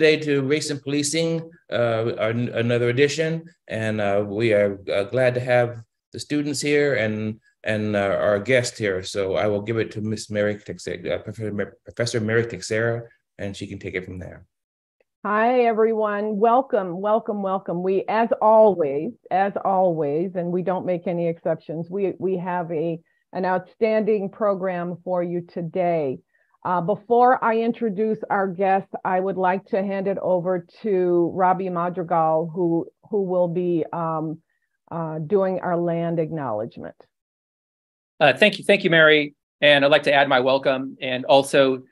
today to Race and Policing, uh, our, another edition, and uh, we are uh, glad to have the students here and and uh, our guest here. So I will give it to Miss Mary Texeira, uh, Professor, Mary Texeira, and she can take it from there. Hi, everyone. Welcome, welcome, welcome. We, as always, as always, and we don't make any exceptions, we, we have a, an outstanding program for you today. Uh, before I introduce our guest, I would like to hand it over to Robie Madrigal, who, who will be um, uh, doing our land acknowledgement. Uh, thank you. Thank you, Mary. And I'd like to add my welcome and also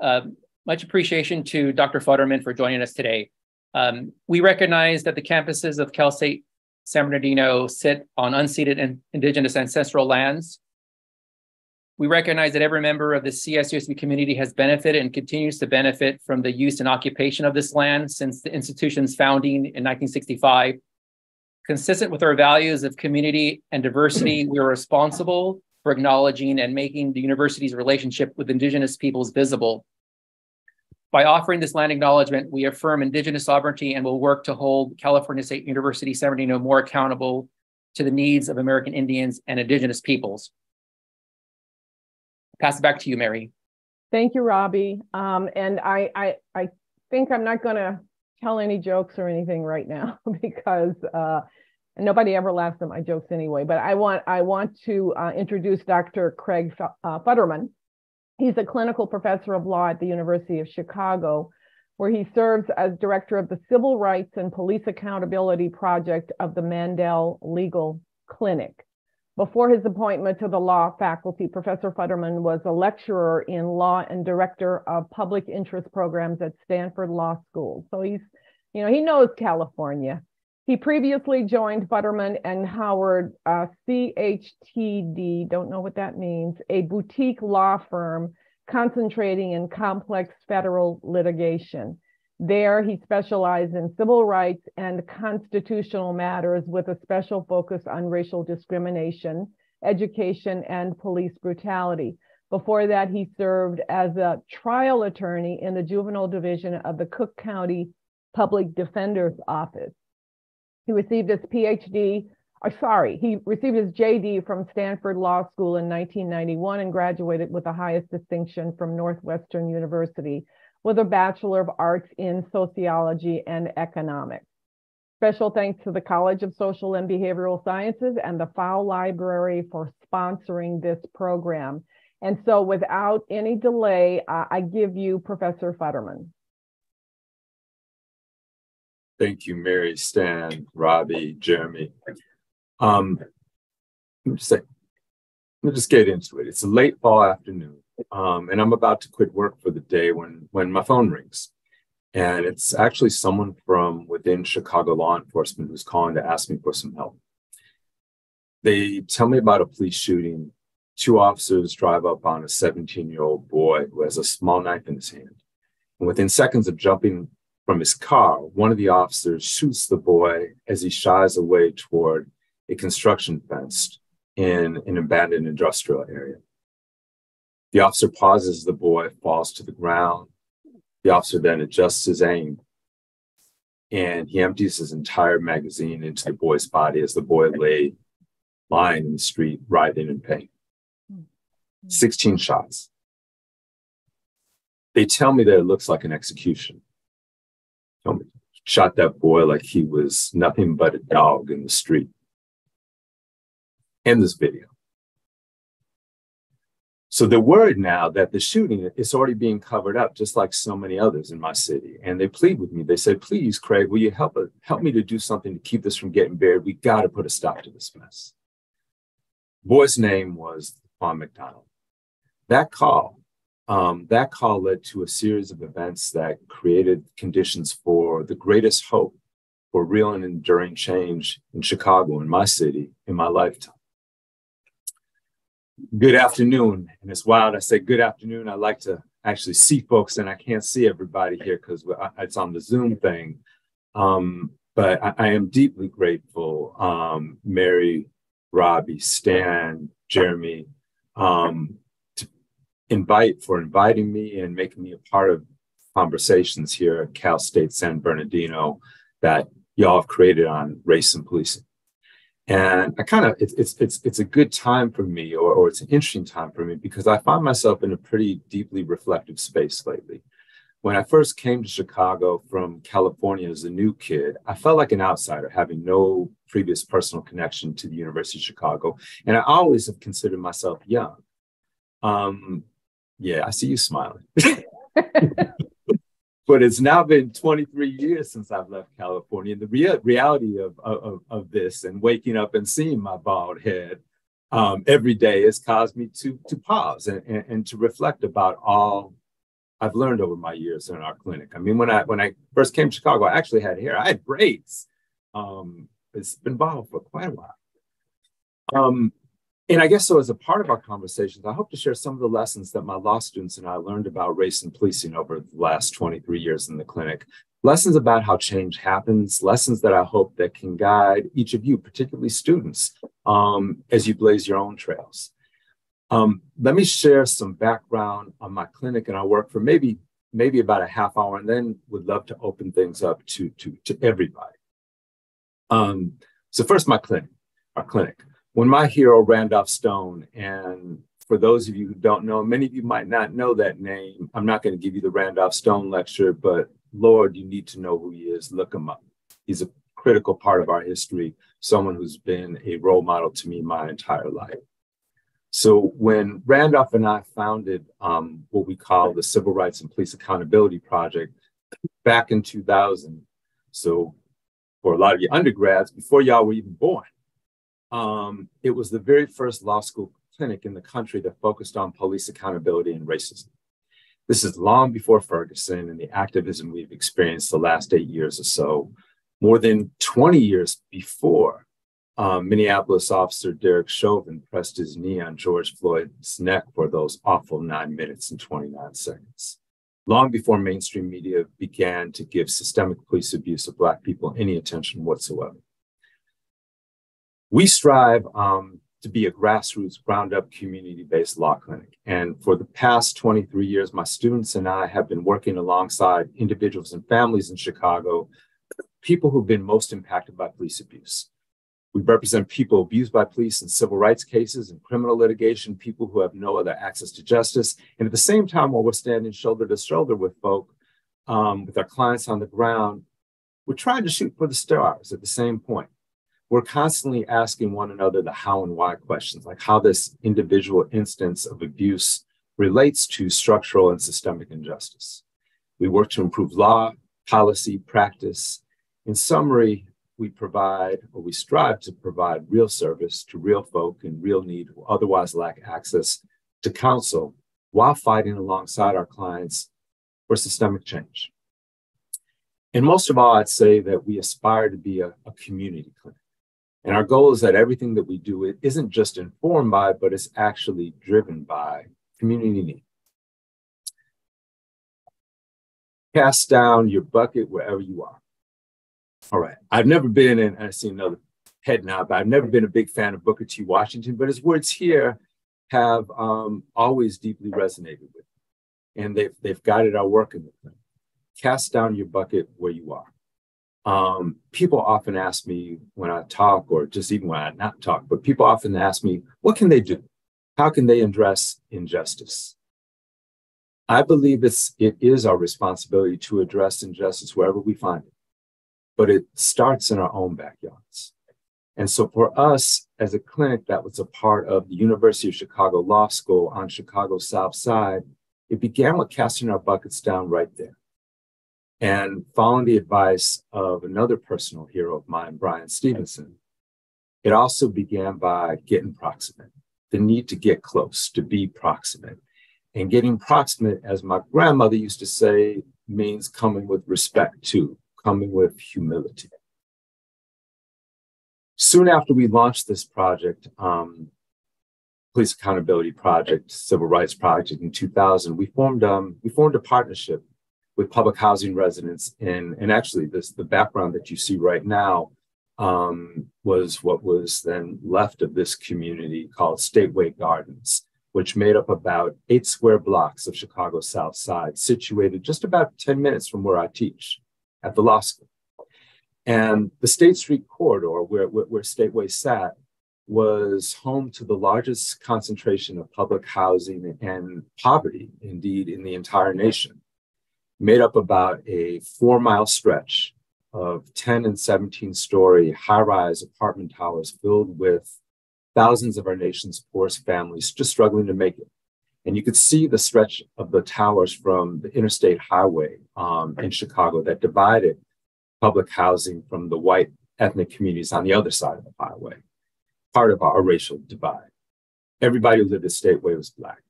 uh, much appreciation to Dr. Futterman for joining us today. Um, we recognize that the campuses of Cal State San Bernardino sit on unceded and indigenous ancestral lands we recognize that every member of the CSUSB community has benefited and continues to benefit from the use and occupation of this land since the institution's founding in 1965. Consistent with our values of community and diversity, we are responsible for acknowledging and making the university's relationship with Indigenous peoples visible. By offering this land acknowledgement, we affirm Indigenous sovereignty and will work to hold California State University San Bernardino more accountable to the needs of American Indians and Indigenous peoples pass it back to you, Mary. Thank you, Robie. Um, and I, I, I think I'm not going to tell any jokes or anything right now because uh, nobody ever laughs at my jokes anyway. But I want, I want to uh, introduce Dr. Craig uh, Futterman. He's a clinical professor of law at the University of Chicago, where he serves as director of the Civil Rights and Police Accountability Project of the Mandel Legal Clinic. Before his appointment to the law faculty, Professor Futterman was a lecturer in law and director of public interest programs at Stanford Law School. So he's, you know, he knows California. He previously joined Futterman and Howard uh, CHTD, don't know what that means, a boutique law firm concentrating in complex federal litigation. There, he specialized in civil rights and constitutional matters with a special focus on racial discrimination, education, and police brutality. Before that, he served as a trial attorney in the juvenile division of the Cook County Public Defender's Office. He received his PhD, uh, sorry, he received his JD from Stanford Law School in 1991 and graduated with the highest distinction from Northwestern University with a Bachelor of Arts in Sociology and Economics. Special thanks to the College of Social and Behavioral Sciences and the Pfau Library for sponsoring this program. And so without any delay, uh, I give you Professor Futterman. Thank you, Mary, Stan, Robie, Jeremy. Um, let me just say, let me just get into it. It's a late fall afternoon um, and I'm about to quit work for the day when when my phone rings, and it's actually someone from within Chicago law enforcement who's calling to ask me for some help. They tell me about a police shooting. Two officers drive up on a 17 year old boy who has a small knife in his hand. And within seconds of jumping from his car, one of the officers shoots the boy as he shies away toward a construction fence in an abandoned industrial area. The officer pauses, the boy falls to the ground. The officer then adjusts his aim and he empties his entire magazine into the boy's body as the boy lay lying in the street, writhing in pain. 16 shots. They tell me that it looks like an execution. Shot that boy like he was nothing but a dog in the street. In this video. So the word now that the shooting is already being covered up, just like so many others in my city. And they plead with me. They say, please, Craig, will you help, help me to do something to keep this from getting buried? We got to put a stop to this mess. Boy's name was Laquan McDonald. That call, um, that call led to a series of events that created conditions for the greatest hope for real and enduring change in Chicago, in my city, in my lifetime good afternoon. And it's wild. I say good afternoon. I like to actually see folks, and I can't see everybody here because it's on the Zoom thing. Um, but I, I, am deeply grateful, um, Mary, Robie, Stan, Jeremy, um, to invite for inviting me and making me a part of conversations here at Cal State San Bernardino that y'all have created on race and policing. And I kind of it's it's it's it's a good time for me, or or it's an interesting time for me because I find myself in a pretty deeply reflective space lately. When I first came to Chicago from California as a new kid, I felt like an outsider, having no previous personal connection to the University of Chicago, and I always have considered myself young. Um, yeah, I see you smiling. but it's now been 23 years since I've left California. And the rea- reality of, of, of this and waking up and seeing my bald head um, every day has caused me to, to pause and, and, and, to reflect about all I've learned over my years in our clinic. I mean, when I when I first came to Chicago, I actually had hair. I had braids. Um, it's been bald for quite a while. Um, and I guess so, as a part of our conversations, I hope to share some of the lessons that my law students and I learned about race and policing over the last 23 years in the clinic. Lessons about how change happens, lessons that I hope that can guide each of you, particularly students, um, as you blaze your own trails. Um, let me share some background on my clinic and our work for maybe maybe about a half hour, and then would love to open things up to to, to everybody. Um, so first, my clinic, our clinic when my hero Randolph Stone, and for those of you who don't know, many of you might not know that name. I'm not going to give you the Randolph Stone lecture, but Lord, you need to know who he is. Look him up. He's a critical part of our history, someone who's been a role model to me my entire life. So when Randolph and I founded um, what we call the Civil Rights and Police Accountability Project back in 2000, so for a lot of you undergrads, before y'all were even born, um, it was the very first law school clinic in the country that focused on police accountability and racism. This is long before Ferguson and the activism we've experienced the last eight years or so, more than 20 years before um, Minneapolis officer Derek Chauvin pressed his knee on George Floyd's neck for those awful nine minutes and 29 seconds. Long before mainstream media began to give systemic police abuse of Black people any attention whatsoever. We strive um, to be a grassroots, ground up, community based law clinic. And for the past 23 years, my students and I have been working alongside individuals and families in Chicago, people who've been most impacted by police abuse. We represent people abused by police in civil rights cases and criminal litigation, people who have no other access to justice. And at the same time, while we're standing shoulder to shoulder with folk, um, with our clients on the ground, we're trying to shoot for the stars at the same point we're constantly asking one another the how and why questions, like how this individual instance of abuse relates to structural and systemic injustice. We work to improve law, policy, practice. In summary, we provide or we strive to provide real service to real folk in real need who otherwise lack access to counsel while fighting alongside our clients for systemic change. And most of all, I'd say that we aspire to be a, a community clinic. And our goal is that everything that we do it isn't just informed by, but it's actually driven by community need. Cast down your bucket wherever you are. All right. I've never been in, I see another head nod, but I've never been a big fan of Booker T. Washington, but his words here have um, always deeply resonated with me. And they've, they've guided our work in the thing. Cast down your bucket where you are. Um, people often ask me when I talk, or just even when I not talk, but people often ask me, what can they do? How can they address injustice? I believe it's it is our responsibility to address injustice wherever we find it, but it starts in our own backyards. And so for us as a clinic that was a part of the University of Chicago Law School on Chicago's South Side, it began with casting our buckets down right there. And following the advice of another personal hero of mine, Bryan Stevenson, it also began by getting proximate, the need to get close, to be proximate. And getting proximate, as my grandmother used to say, means coming with respect too, coming with humility. Soon after we launched this project, um, Police Accountability Project, Civil Rights Project in 2000, we formed um, we formed a partnership with public housing residents. And, and actually, this the background that you see right now um, was what was then left of this community called Stateway Gardens, which made up about eight square blocks of Chicago's South Side, situated just about 10 minutes from where I teach at the law school. And the State Street corridor, where, where, where Stateway sat, was home to the largest concentration of public housing and poverty, indeed, in the entire nation, made up about a four mile stretch of 10 and 17 story high rise apartment towers filled with thousands of our nation's poorest families just struggling to make it. And you could see the stretch of the towers from the interstate highway um, in Chicago that divided public housing from the white ethnic communities on the other side of the highway part of our racial divide. Everybody who lived at Stateway was Black.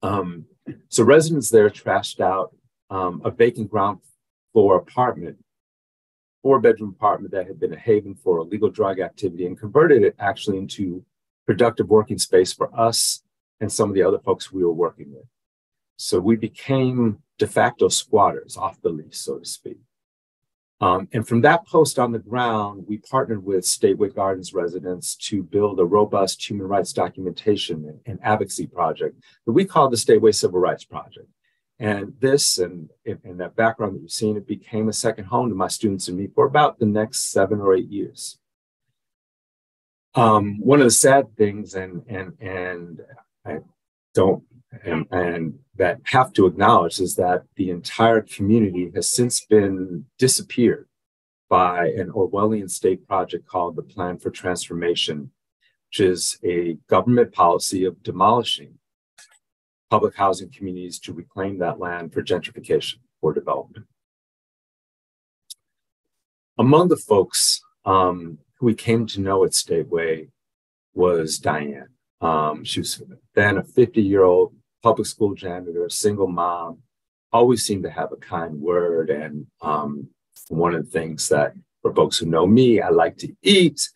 Um, so residents there trashed out um, a vacant ground floor apartment, four bedroom apartment that had been a haven for illegal drug activity and converted it actually into productive working space for us and some of the other folks we were working with. So we became de facto squatters off the lease, so to speak. Um, and from that post on the ground, we partnered with Stateway Gardens residents to build a robust human rights documentation and advocacy project that we call the Stateway Civil Rights Project. And this and, and that background that you've seen, it became a second home to my students and me for about the next seven or eight years. Um, one of the sad things, and and and I don't and, and that have to acknowledge is that the entire community has since been disappeared by an Orwellian state project called the Plan for Transformation, which is a government policy of demolishing public housing communities to reclaim that land for gentrification or development. Among the folks um, who we came to know at Stateway was Diane. Um, she was then a 50 year old public school janitor, a single mom, always seemed to have a kind word. And um, one of the things that for folks who know me, I like to eat.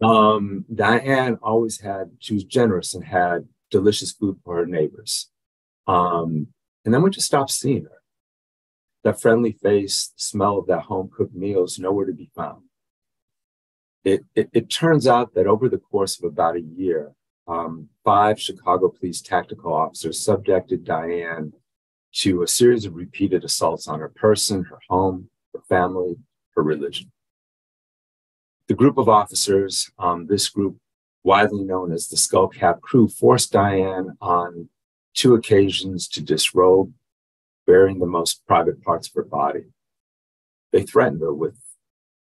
Um, Diane always had, she was generous and had delicious food for her neighbors. Um, and then we just stopped seeing her. That friendly face, smell of that home cooked meal meals, nowhere to be found. It, it, it turns out that over the course of about a year, um, five Chicago police tactical officers subjected Diane to a series of repeated assaults on her person, her home, her family, her religion. The group of officers, um, this group widely known as the Skullcap Crew, forced Diane on two occasions to disrobe, bearing the most private parts of her body. They threatened her with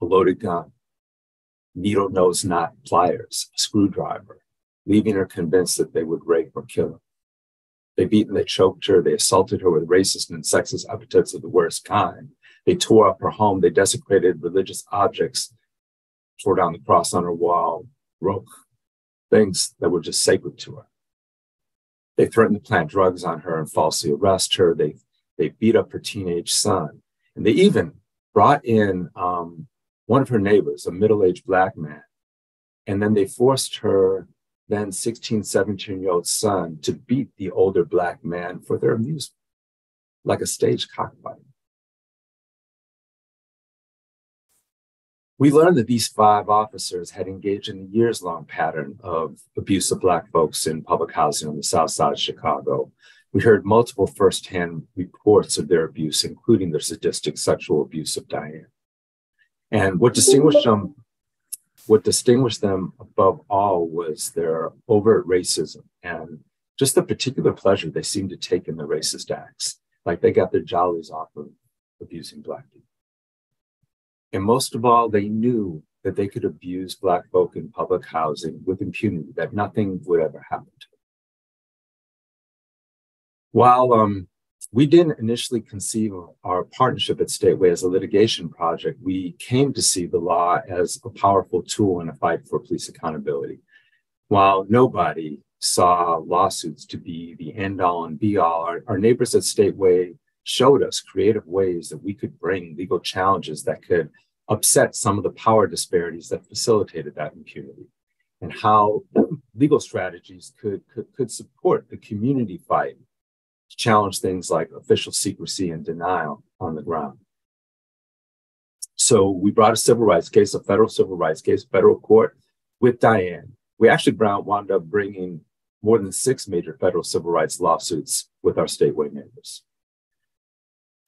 a loaded gun, needle nose knot pliers, a screwdriver, leaving her convinced that they would rape or kill her. They beat and they choked her. They assaulted her with racist and sexist epithets of the worst kind. They tore up her home. They desecrated religious objects, tore down the cross on her wall, broke things that were just sacred to her. They threatened to plant drugs on her and falsely arrest her. They, they beat up her teenage son. And they even brought in um, one of her neighbors, a middle aged black man. And then they forced her then 16, 17 year old son to beat the older black man for their amusement, like a stage cockfight. We learned that these five officers had engaged in a years long pattern of abuse of Black folks in public housing on the south side of Chicago. We heard multiple firsthand reports of their abuse, including their sadistic sexual abuse of Diane. And what distinguished them what distinguished them above all was their overt racism and just the particular pleasure they seemed to take in the racist acts. Like they got their jollies off of abusing Black people. And most of all, they knew that they could abuse Black folk in public housing with impunity, that nothing would ever happen to them. While um, we didn't initially conceive of our partnership at Stateway as a litigation project. We came to see the law as a powerful tool in a fight for police accountability. While nobody saw lawsuits to be the end all and be all, our, our neighbors at Stateway showed us creative ways that we could bring legal challenges that could upset some of the power disparities that facilitated that impunity and how legal strategies could, could, could support the community fight to challenge things like official secrecy and denial on the ground. So we brought a civil rights case, a federal civil rights case, federal court with Diane. We actually wound up bringing more than six major federal civil rights lawsuits with our Stateway neighbors.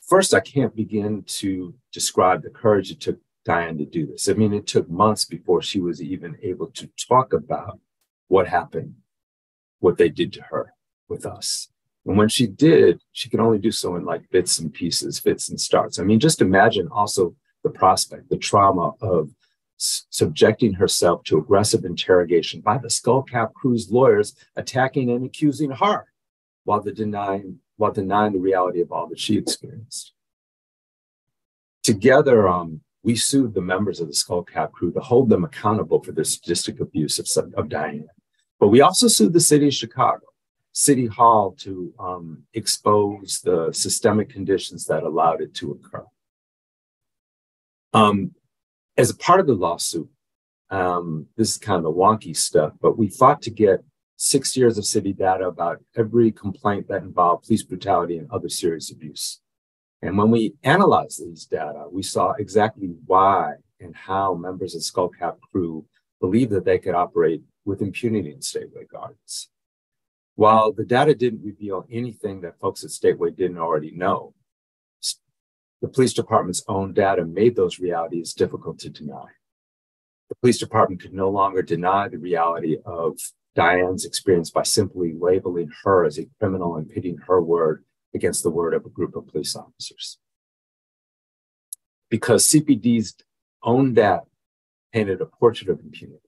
First, I can't begin to describe the courage it took Diane to do this. I mean, it took months before she was even able to talk about what happened, what they did to her with us. And when she did, she could only do so in like bits and pieces, fits and starts. I mean, just imagine also the prospect, the trauma of subjecting herself to aggressive interrogation by the Skullcap Crew's lawyers attacking and accusing her while the denying while denying the reality of all that she experienced. Together, um, we sued the members of the Skullcap Crew to hold them accountable for the sadistic abuse of, of Diane. But we also sued the city of Chicago City Hall to um, expose the systemic conditions that allowed it to occur. Um, as a part of the lawsuit, um, this is kind of wonky stuff, but we fought to get six years of city data about every complaint that involved police brutality and other serious abuse. And when we analyzed these data, we saw exactly why and how members of Skullcap crew believed that they could operate with impunity in Stateway gardens. While the data didn't reveal anything that folks at Stateway didn't already know, the police department's own data made those realities difficult to deny. The police department could no longer deny the reality of Diane's experience by simply labeling her as a criminal and pitting her word against the word of a group of police officers. Because CPD's own data painted a portrait of impunity.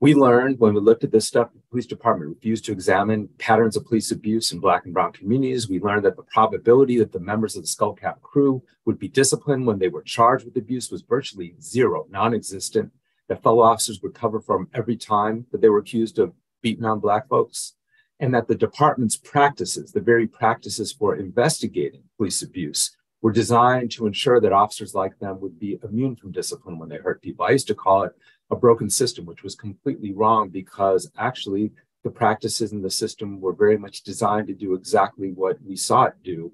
We learned when we looked at this stuff, the police department refused to examine patterns of police abuse in Black and Brown communities. We learned that the probability that the members of the Skullcap crew would be disciplined when they were charged with abuse was virtually zero, non existent, that fellow officers would cover from every time that they were accused of beating on Black folks, and that the department's practices, the very practices for investigating police abuse, were designed to ensure that officers like them would be immune from discipline when they hurt people. I used to call it a broken system, which was completely wrong because actually the practices in the system were very much designed to do exactly what we saw it do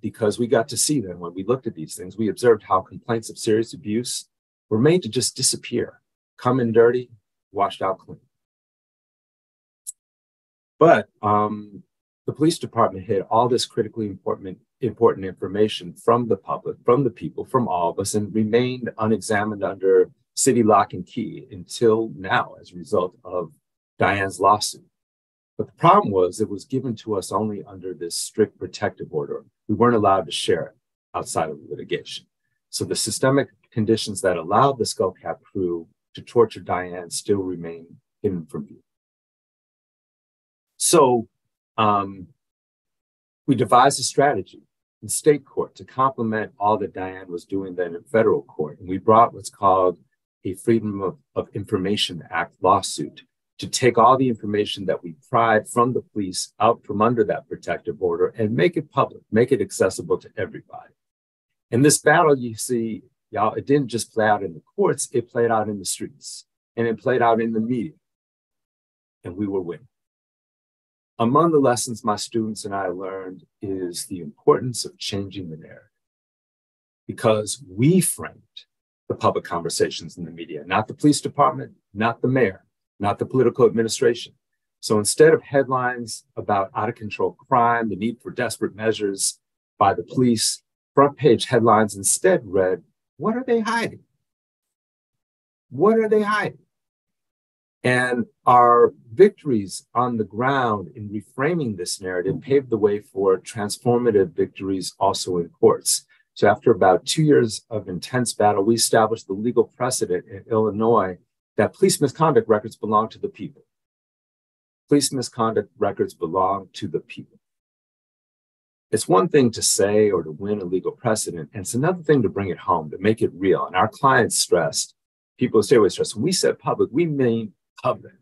because we got to see them when we looked at these things. We observed how complaints of serious abuse were made to just disappear, come in dirty, washed out clean. But um, the police department hid all this critically important, important information from the public, from the people, from all of us, and remained unexamined under city lock and key until now as a result of Diane's lawsuit. But the problem was it was given to us only under this strict protective order. We weren't allowed to share it outside of litigation. So the systemic conditions that allowed the Skullcap crew to torture Diane still remain hidden from view. So um, we devised a strategy in state court to complement all that Diane was doing then in federal court. And we brought what's called a Freedom of, of Information Act lawsuit to take all the information that we pried from the police out from under that protective order and make it public, make it accessible to everybody. In this battle, you see, y'all, it didn't just play out in the courts, it played out in the streets and it played out in the media. And we were winning. Among the lessons my students and I learned is the importance of changing the narrative because we framed the public conversations in the media, not the police department, not the mayor, not the political administration. So instead of headlines about out of control crime, the need for desperate measures by the police, front page headlines instead read, What are they hiding? What are they hiding? And our victories on the ground in reframing this narrative paved the way for transformative victories also in courts. So after about two years of intense battle, we established the legal precedent in Illinois that police misconduct records belong to the people. Police misconduct records belong to the people. It's one thing to say or to win a legal precedent, and it's another thing to bring it home, to make it real. And our clients stressed, people stay with stress. When we said public, we mean public.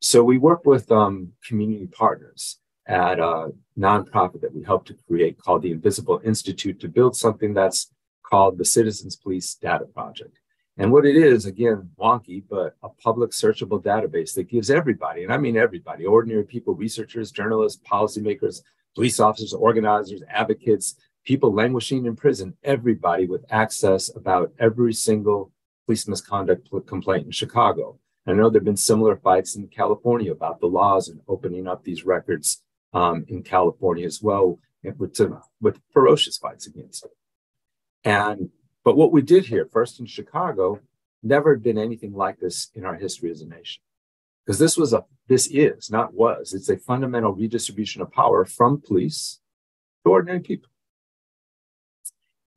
So we work with um, community partners at a nonprofit that we helped to create called the Invisible Institute to build something that's called the Citizens Police Data Project. And what it is, again, wonky, but a public searchable database that gives everybody, and I mean everybody, ordinary people, researchers, journalists, policymakers, police officers, organizers, advocates, people languishing in prison, everybody with access about every single police misconduct complaint in Chicago. I know there have been similar fights in California about the laws and opening up these records um, in California as well, with, with ferocious fights against it. And but what we did here, first in Chicago, never been anything like this in our history as a nation. Because this was a this is, not was, it's a fundamental redistribution of power from police to ordinary people.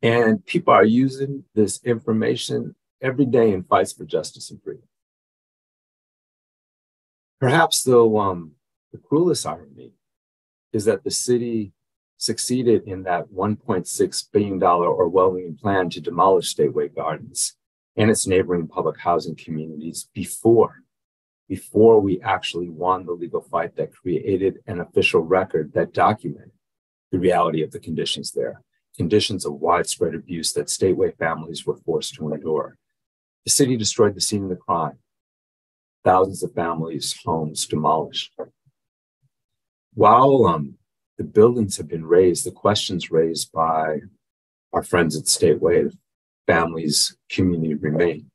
And people are using this information every day in fights for justice and freedom. Perhaps, though, um, the cruelest irony is that the city succeeded in that $1.6 billion Orwellian plan to demolish Stateway Gardens and its neighboring public housing communities before, before we actually won the legal fight that created an official record that documented the reality of the conditions there, conditions of widespread abuse that Stateway families were forced to endure. The city destroyed the scene of the crime. Thousands of families' homes demolished. While um, the buildings have been razed, the questions raised by our friends at Stateway, families, community remain.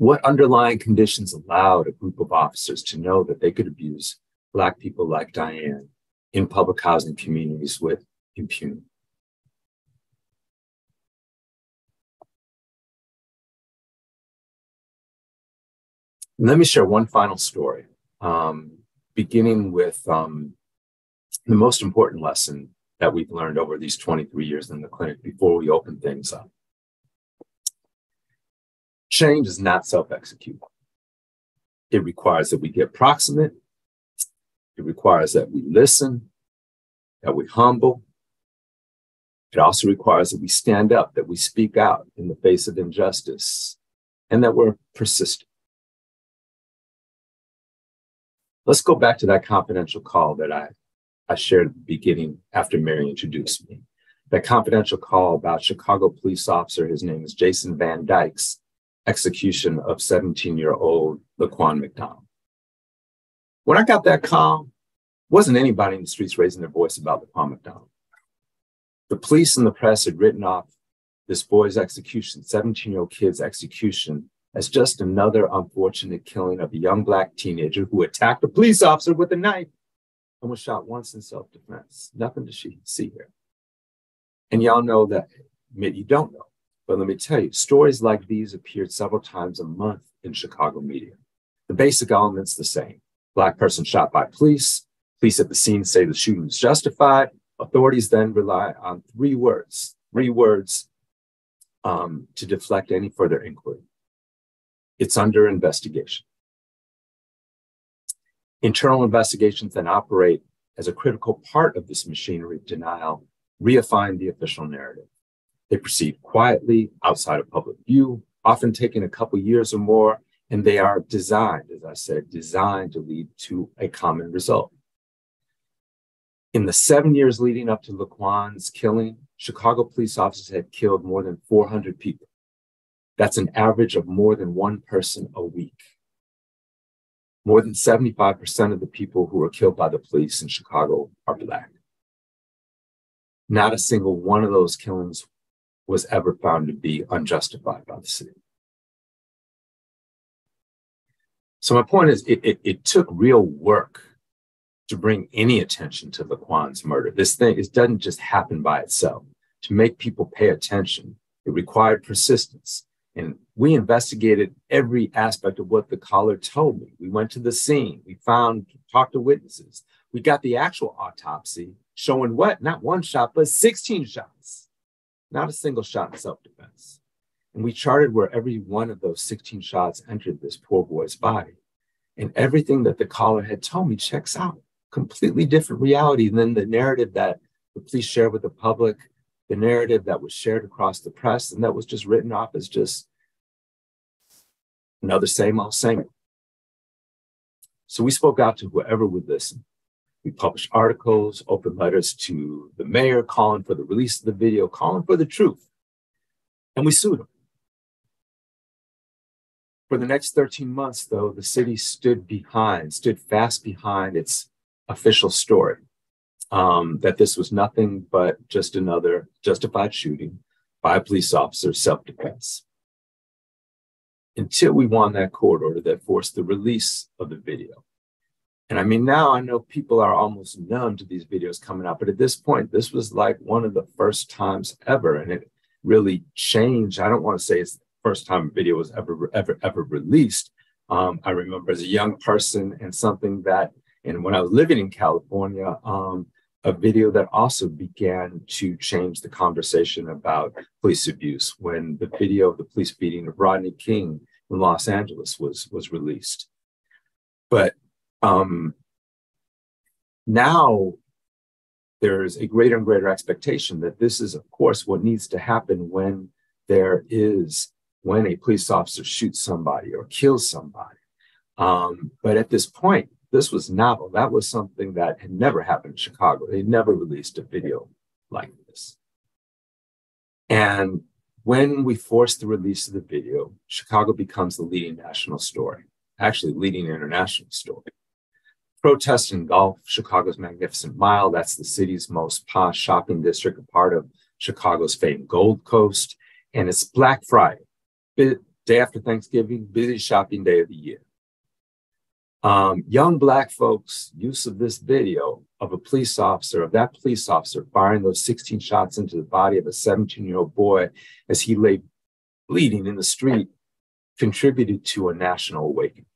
What underlying conditions allowed a group of officers to know that they could abuse Black people like Diane in public housing communities with impunity? Let me share one final story, um, beginning with um, the most important lesson that we've learned over these 23 years in the clinic before we open things up. Change is not self executing. It requires that we get proximate, it requires that we listen, that we humble. It also requires that we stand up, that we speak out in the face of injustice, and that we're persistent. Let's go back to that confidential call that I I shared at the beginning after Mary introduced me. That confidential call about Chicago police officer, his name is Jason Van Dyke's execution of 17 year old Laquan McDonald. When I got that call, wasn't anybody in the streets raising their voice about Laquan McDonald. The police and the press had written off this boy's execution, 17 year old kid's execution, as just another unfortunate killing of a young black teenager who attacked a police officer with a knife and was shot once in self defense. Nothing to see here. And y'all know that, admit you don't know, but let me tell you, stories like these appeared several times a month in Chicago media. The basic element's the same. Black person shot by police. Police at the scene say the shooting was justified. Authorities then rely on three words, three words um, to deflect any further inquiry. It's under investigation. Internal investigations then operate as a critical part of this machinery of denial, reifying the official narrative. They proceed quietly outside of public view, often taking a couple years or more, and they are designed, as I said, designed to lead to a common result. In the seven years leading up to Laquan's killing, Chicago police officers had killed more than 400 people. That's an average of more than one person a week. More than 75% of the people who were killed by the police in Chicago are Black. Not a single one of those killings was ever found to be unjustified by the city. So, my point is, it, it, it took real work to bring any attention to Laquan's murder. This thing it doesn't just happen by itself. To make people pay attention, it required persistence. And we investigated every aspect of what the caller told me. We went to the scene, we found, talked to witnesses. We got the actual autopsy showing what? Not one shot, but 16 shots. Not a single shot in self defense. And we charted where every one of those 16 shots entered this poor boy's body. And everything that the caller had told me checks out. Completely different reality than the narrative that the police shared with the public the narrative that was shared across the press and that was just written off as just another same old same. So we spoke out to whoever would listen. We published articles, open letters to the mayor calling for the release of the video, calling for the truth. And we sued him. For the next 13 months, though, the city stood behind, stood fast behind its official story um, that this was nothing but just another justified shooting by a police officer, self defense. until we won that court order that forced the release of the video. And I mean, now I know people are almost numb to these videos coming out, but at this point, this was like one of the first times ever. And it really changed. I don't want to say it's the first time a video was ever, ever, ever released. Um, I remember as a young person and something that, and when I was living in California, um, a video that also began to change the conversation about police abuse when the video of the police beating of Rodney King in Los Angeles was was released. But um, now there's a greater and greater expectation that this is, of course, what needs to happen when there is when a police officer shoots somebody or kills somebody. Um, but at this point, this was novel. That was something that had never happened in Chicago. They never released a video like this. And when we force the release of the video, Chicago becomes the leading national story, actually leading international story. Protests engulf Chicago's Magnificent Mile. That's the city's most posh shopping district, a part of Chicago's famed Gold Coast. And it's Black Friday, day after Thanksgiving, busy shopping day of the year. Um, young Black folks' use of this video of a police officer, of that police officer firing those 16 shots into the body of a 17 year old boy as he lay bleeding in the street, contributed to a national awakening,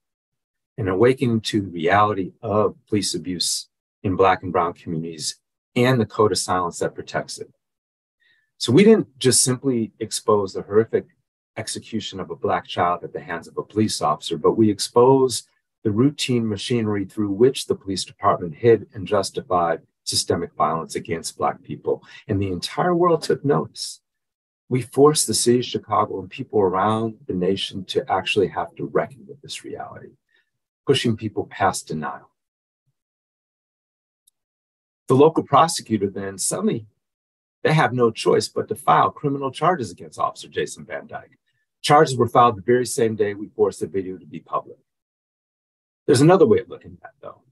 an awakening to the reality of police abuse in Black and Brown communities and the code of silence that protects it. So we didn't just simply expose the horrific execution of a Black child at the hands of a police officer, but we exposed the routine machinery through which the police department hid and justified systemic violence against Black people. And the entire world took notice. We forced the city of Chicago and people around the nation to actually have to reckon with this reality, pushing people past denial. The local prosecutor then suddenly they have no choice but to file criminal charges against Officer Jason Van Dyke. Charges were filed the very same day we forced the video to be public. There's another way of looking at though.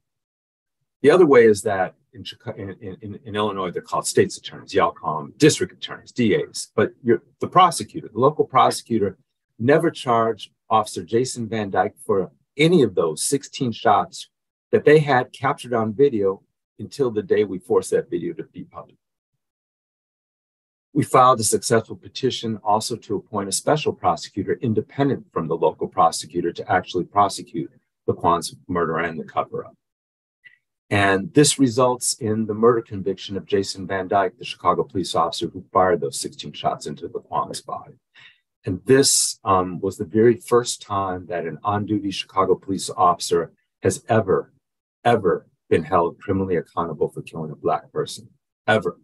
The other way is that in, in, in, in Illinois, they're called state's attorneys. Y'all call them district attorneys, DAs. But the prosecutor, the local prosecutor, never charged Officer Jason Van Dyke for any of those 16 shots that they had captured on video until the day we forced that video to be public. We filed a successful petition also to appoint a special prosecutor independent from the local prosecutor to actually prosecute Laquan's murder and the cover up. And this results in the murder conviction of Jason Van Dyke, the Chicago police officer who fired those 16 shots into Laquan's body. And this um, was the very first time that an on duty Chicago police officer has ever, ever been held criminally accountable for killing a Black person, ever.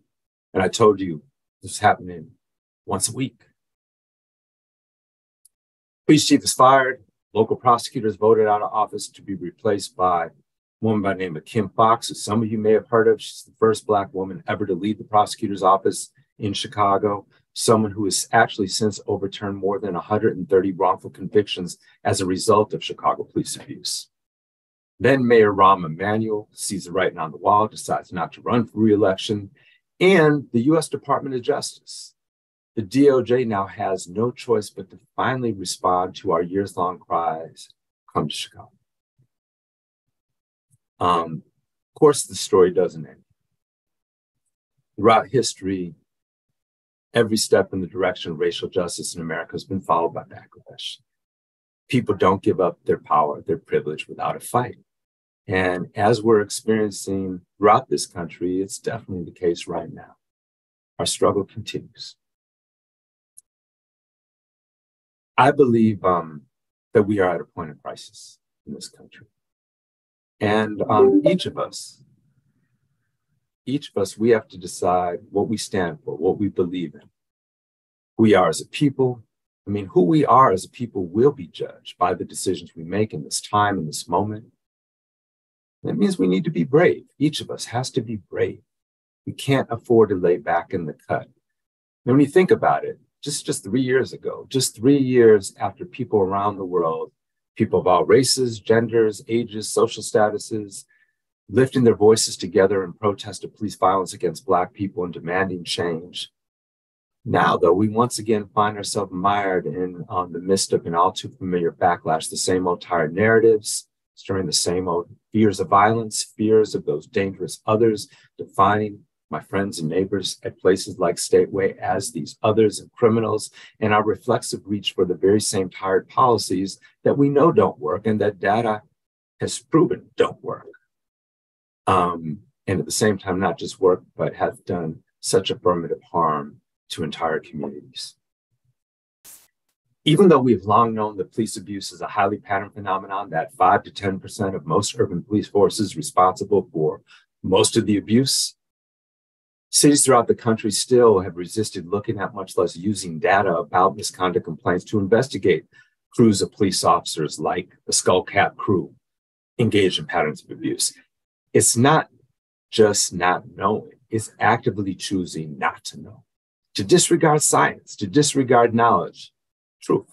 And I told you this is happening once a week. Police chief is fired. Local prosecutors voted out of office to be replaced by a woman by the name of Kim Foxx, who some of you may have heard of. She's the first Black woman ever to lead the prosecutor's office in Chicago, someone who has actually since overturned more than 130 wrongful convictions as a result of Chicago police abuse. Then Mayor Rahm Emanuel sees the writing on the wall, decides not to run for reelection, and the US Department of Justice the DOJ now has no choice but to finally respond to our years long cries come to Chicago. Um, of course, the story doesn't end. Throughout history, every step in the direction of racial justice in America has been followed by backlash. People don't give up their power, their privilege without a fight. And as we're experiencing throughout this country, it's definitely the case right now. Our struggle continues. I believe um, that we are at a point of crisis in this country. And um, each of us, each of us, we have to decide what we stand for, what we believe in, who we are as a people. I mean, who we are as a people will be judged by the decisions we make in this time, in this moment. That means we need to be brave. Each of us has to be brave. We can't afford to lay back in the cut. And when you think about it, just just three years ago, just three years after people around the world, people of all races, genders, ages, social statuses, lifting their voices together in protest of police violence against Black people and demanding change. Now, though, we once again find ourselves mired in um, the midst of an all too familiar backlash, the same old tired narratives, stirring the same old fears of violence, fears of those dangerous others, defining my friends and neighbors at places like Stateway as these others and criminals, and our reflexive reach for the very same tired policies that we know don't work and that data has proven don't work. Um, and at the same time, not just work, but have done such affirmative harm to entire communities. Even though we've long known that police abuse is a highly patterned phenomenon, that 5 to 10% of most urban police forces responsible for most of the abuse, cities throughout the country still have resisted looking at, much less using data about misconduct complaints to investigate crews of police officers like the Skullcap crew engaged in patterns of abuse. It's not just not knowing, it's actively choosing not to know to disregard science, to disregard knowledge, truth.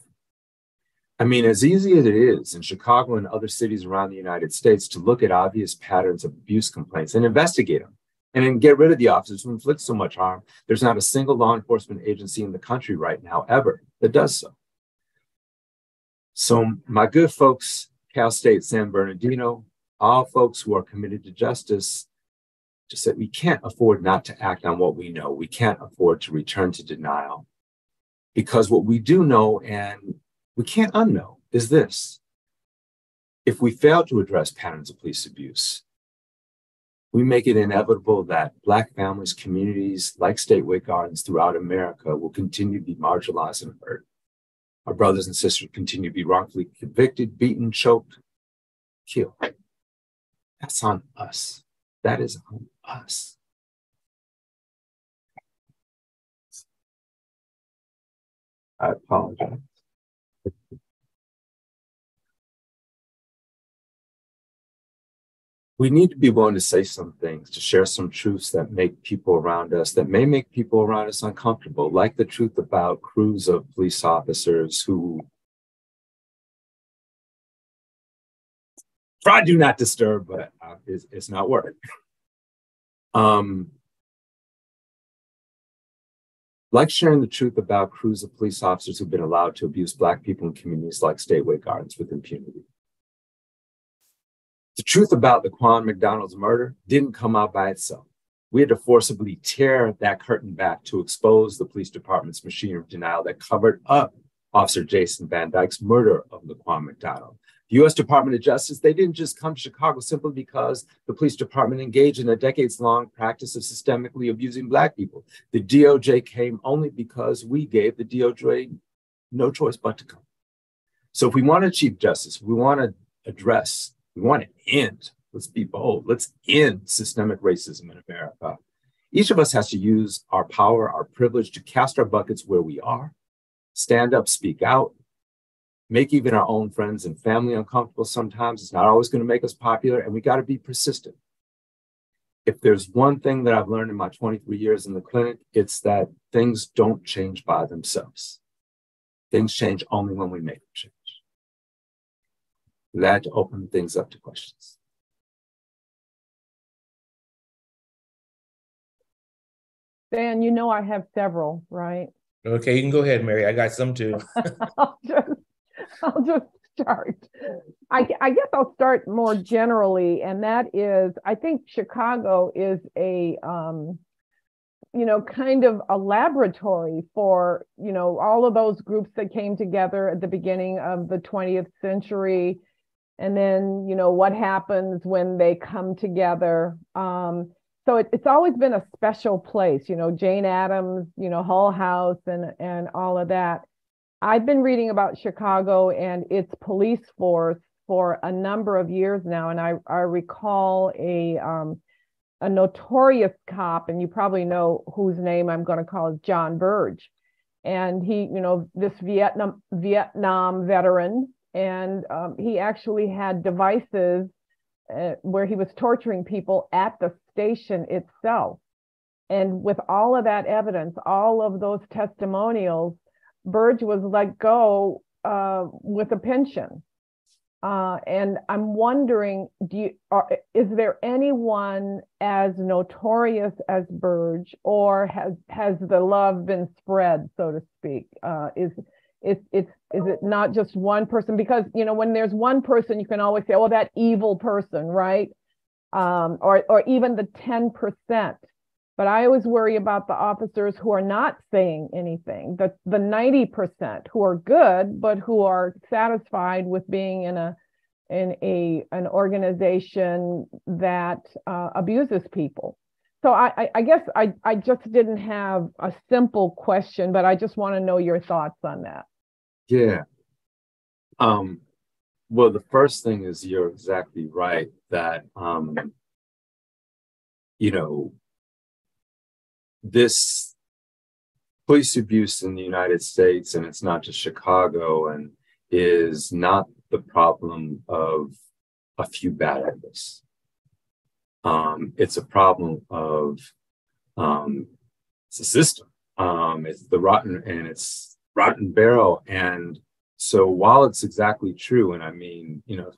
I mean, as easy as it is in Chicago and other cities around the United States to look at obvious patterns of abuse complaints and investigate them and then get rid of the officers who inflict so much harm, there's not a single law enforcement agency in the country right now, ever, that does so. So, my good folks, Cal State San Bernardino, all folks who are committed to justice, just that we can't afford not to act on what we know. We can't afford to return to denial because what we do know and we can't unknow is this. If we fail to address patterns of police abuse, we make it inevitable that Black families, communities like Stateway Gardens throughout America will continue to be marginalized and hurt. Our brothers and sisters continue to be wrongfully convicted, beaten, choked, killed. That's on us. That is on us. I apologize. We need to be willing to say some things, to share some truths that make people around us, that may make people around us uncomfortable, like the truth about crews of police officers who try do not disturb, but uh, it's, it's not working. Um, like sharing the truth about crews of police officers who've been allowed to abuse Black people in communities like Stateway Gardens with impunity. The truth about Laquan McDonald's murder didn't come out by itself. We had to forcibly tear that curtain back to expose the police department's machine of denial that covered up Officer Jason Van Dyke's murder of Laquan McDonald the US Department of Justice, they didn't just come to Chicago simply because the police department engaged in a decades long practice of systemically abusing Black people. The DOJ came only because we gave the DOJ no choice but to come. So if we want to achieve justice, we want to address, we want to end, let's be bold, let's end systemic racism in America. Each of us has to use our power, our privilege to cast our buckets where we are, stand up, speak out, make even our own friends and family uncomfortable sometimes. It's not always going to make us popular, and we got to be persistent. If there's one thing that I've learned in my 23 years in the clinic, it's that things don't change by themselves. Things change only when we make them change. Glad to open things up to questions. Dan, you know I have several, right? Okay, you can go ahead, Mary. I got some too. I'll just start. I, I guess I'll start more generally, and that is I think Chicago is a, um, you know, kind of a laboratory for, you know, all of those groups that came together at the beginning of the 20th century. And then, you know, what happens when they come together. Um, so it, it's always been a special place, you know, Jane Addams, you know, Hull House and and all of that. I've been reading about Chicago and its police force for a number of years now, and I, I recall a um, a notorious cop, and you probably know whose name I'm going to call is John Burge, and he, you know, this Vietnam Vietnam veteran, and um, he actually had devices uh, where he was torturing people at the station itself, and with all of that evidence, all of those testimonials Burge was let go uh, with a pension. Uh, and I'm wondering, do you, are, is there anyone as notorious as Burge, or has has the love been spread, so to speak? Uh, is it's it's is it not just one person? Because you know, when there's one person, you can always say, "Oh, that evil person," right? Um, or or even the ten percent. But I always worry about the officers who are not saying anything, the, the 90% who are good, but who are satisfied with being in a in a an organization that uh, abuses people. So I, I, I guess I, I just didn't have a simple question, but I just want to know your thoughts on that. Yeah. Um, well, the first thing is you're exactly right that um, you know this police abuse in the United States, and it's not just Chicago, and is not the problem of a few bad actors. Um, it's a problem of um, it's a system. Um, it's the rotten and it's rotten barrel. And so while it's exactly true, and I mean, you know,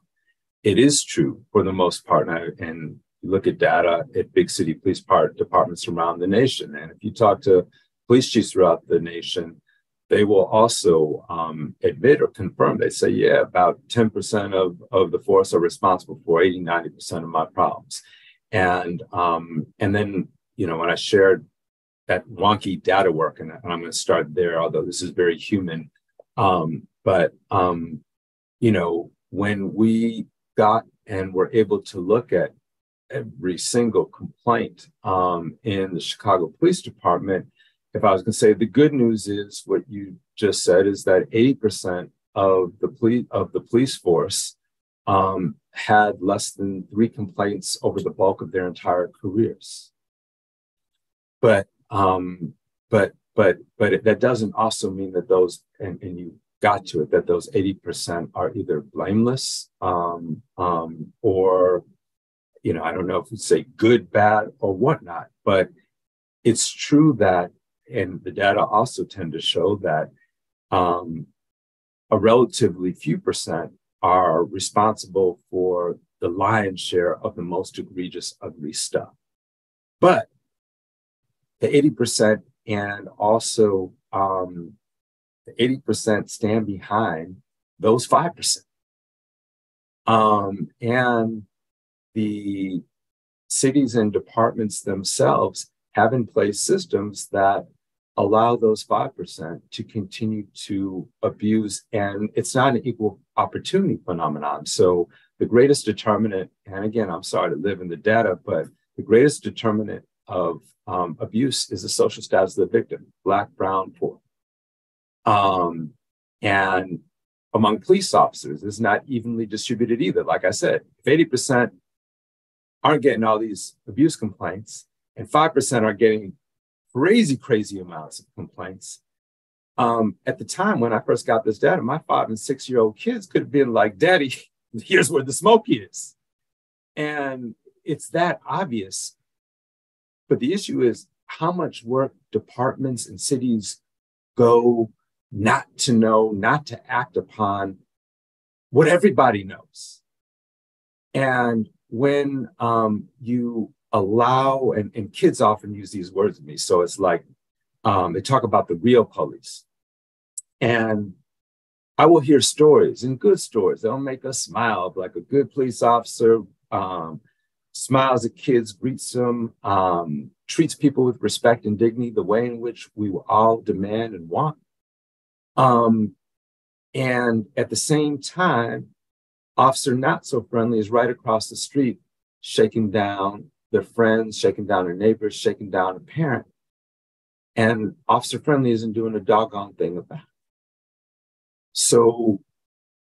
it is true for the most part, and, I, and you look at data at big city police part, departments around the nation. And if you talk to police chiefs throughout the nation, they will also um, admit or confirm. They say, yeah, about 10% of, of the force are responsible for 80, 90% of my problems. And, um, and then, you know, when I shared that wonky data work, and, and I'm going to start there, although this is very human, um, but, um, you know, when we got and were able to look at every single complaint um, in the Chicago Police Department. If I was going to say the good news is what you just said is that 80% of the police of the police force um, had less than three complaints over the bulk of their entire careers. But um, but but but that doesn't also mean that those and, and you got to it that those 80% are either blameless um, um, or you know, I don't know if we say good, bad, or whatnot, but it's true that, and the data also tend to show that um, a relatively few percent are responsible for the lion's share of the most egregious, ugly stuff. But the 80% and also um, the 80% stand behind those 5%. Um, and the cities and departments themselves have in place systems that allow those 5% to continue to abuse. And it's not an equal opportunity phenomenon. So the greatest determinant, and again, I'm sorry to live in the data, but the greatest determinant of um, abuse is the social status of the victim, Black, Brown, poor. Um, and among police officers is not evenly distributed either. Like I said, if 80% aren't getting all these abuse complaints, and 5% are getting crazy, crazy amounts of complaints. Um, at the time when I first got this data, my five and six year old kids could have been like, Daddy, here's where the smoke is. And it's that obvious. But the issue is how much work departments and cities go not to know, not to act upon what everybody knows. And when um, you allow, and, and kids often use these words with me, so it's like um, they talk about the real police. And I will hear stories and good stories. They'll make us smile, like a good police officer um, smiles at kids, greets them, um, treats people with respect and dignity, the way in which we all demand and want. Um, and at the same time, Officer Not So Friendly is right across the street, shaking down their friends, shaking down their neighbors, shaking down a parent. And Officer Friendly isn't doing a doggone thing about it. So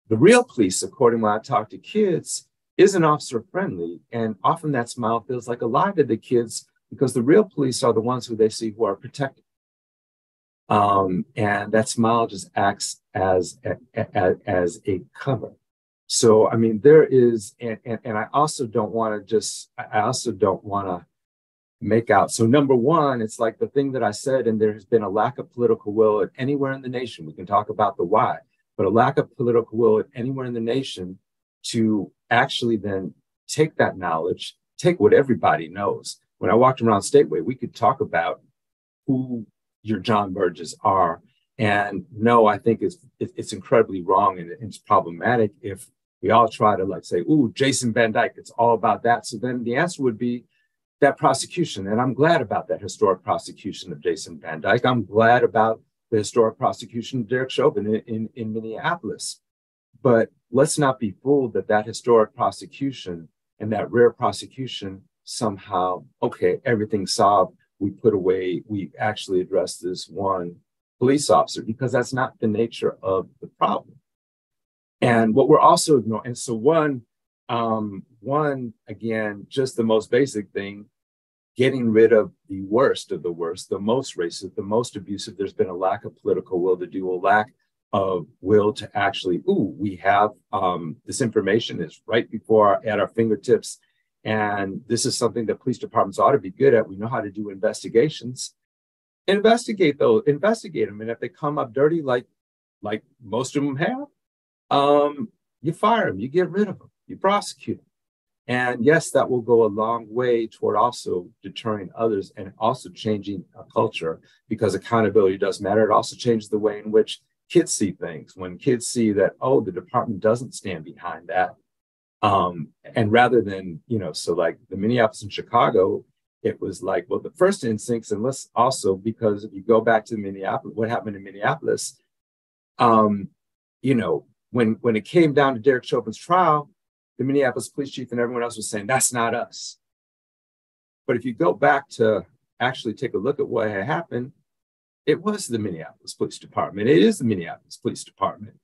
the real police, according to when I talk to kids, isn't officer friendly. And often that smile feels like a lie to the kids because the real police are the ones who they see who are protected. Um, and that smile just acts as, as, as a cover. So, I mean, there is, and, and, and I also don't want to just, I also don't want to make out. So, number one, it's like the thing that I said, and there has been a lack of political will anywhere in the nation. We can talk about the why, but a lack of political will anywhere in the nation to actually then take that knowledge, take what everybody knows. When I walked around Stateway, we could talk about who your John Burges are. And no, I think it's it's incredibly wrong and it's problematic if we all try to like say, "Ooh, Jason Van Dyke," it's all about that. So then the answer would be that prosecution, and I'm glad about that historic prosecution of Jason Van Dyke. I'm glad about the historic prosecution of Derek Chauvin in, in, in Minneapolis. But let's not be fooled that that historic prosecution and that rare prosecution somehow, okay, everything's solved. We put away, we actually addressed this one police officer because that's not the nature of the problem. And what we're also ignoring, and so one, um, one again, just the most basic thing, getting rid of the worst of the worst, the most racist, the most abusive. There's been a lack of political will to do, a lack of will to actually, ooh, we have um, this information is right before our, at our fingertips. And this is something that police departments ought to be good at. We know how to do investigations. Investigate those, investigate them. And if they come up dirty, like like most of them have, um, you fire them, you get rid of them, you prosecute them. And yes, that will go a long way toward also deterring others and also changing a culture because accountability does matter. It also changes the way in which kids see things. When kids see that, oh, the department doesn't stand behind that. Um, and rather than, you know, so like the Minneapolis and Chicago, it was like, well, the first instincts, and let's also, because if you go back to Minneapolis, what happened in Minneapolis, um, you know, when when it came down to Derek Chauvin's trial, the Minneapolis police chief and everyone else was saying, that's not us. But if you go back to actually take a look at what had happened, it was the Minneapolis Police Department. It is the Minneapolis Police Department.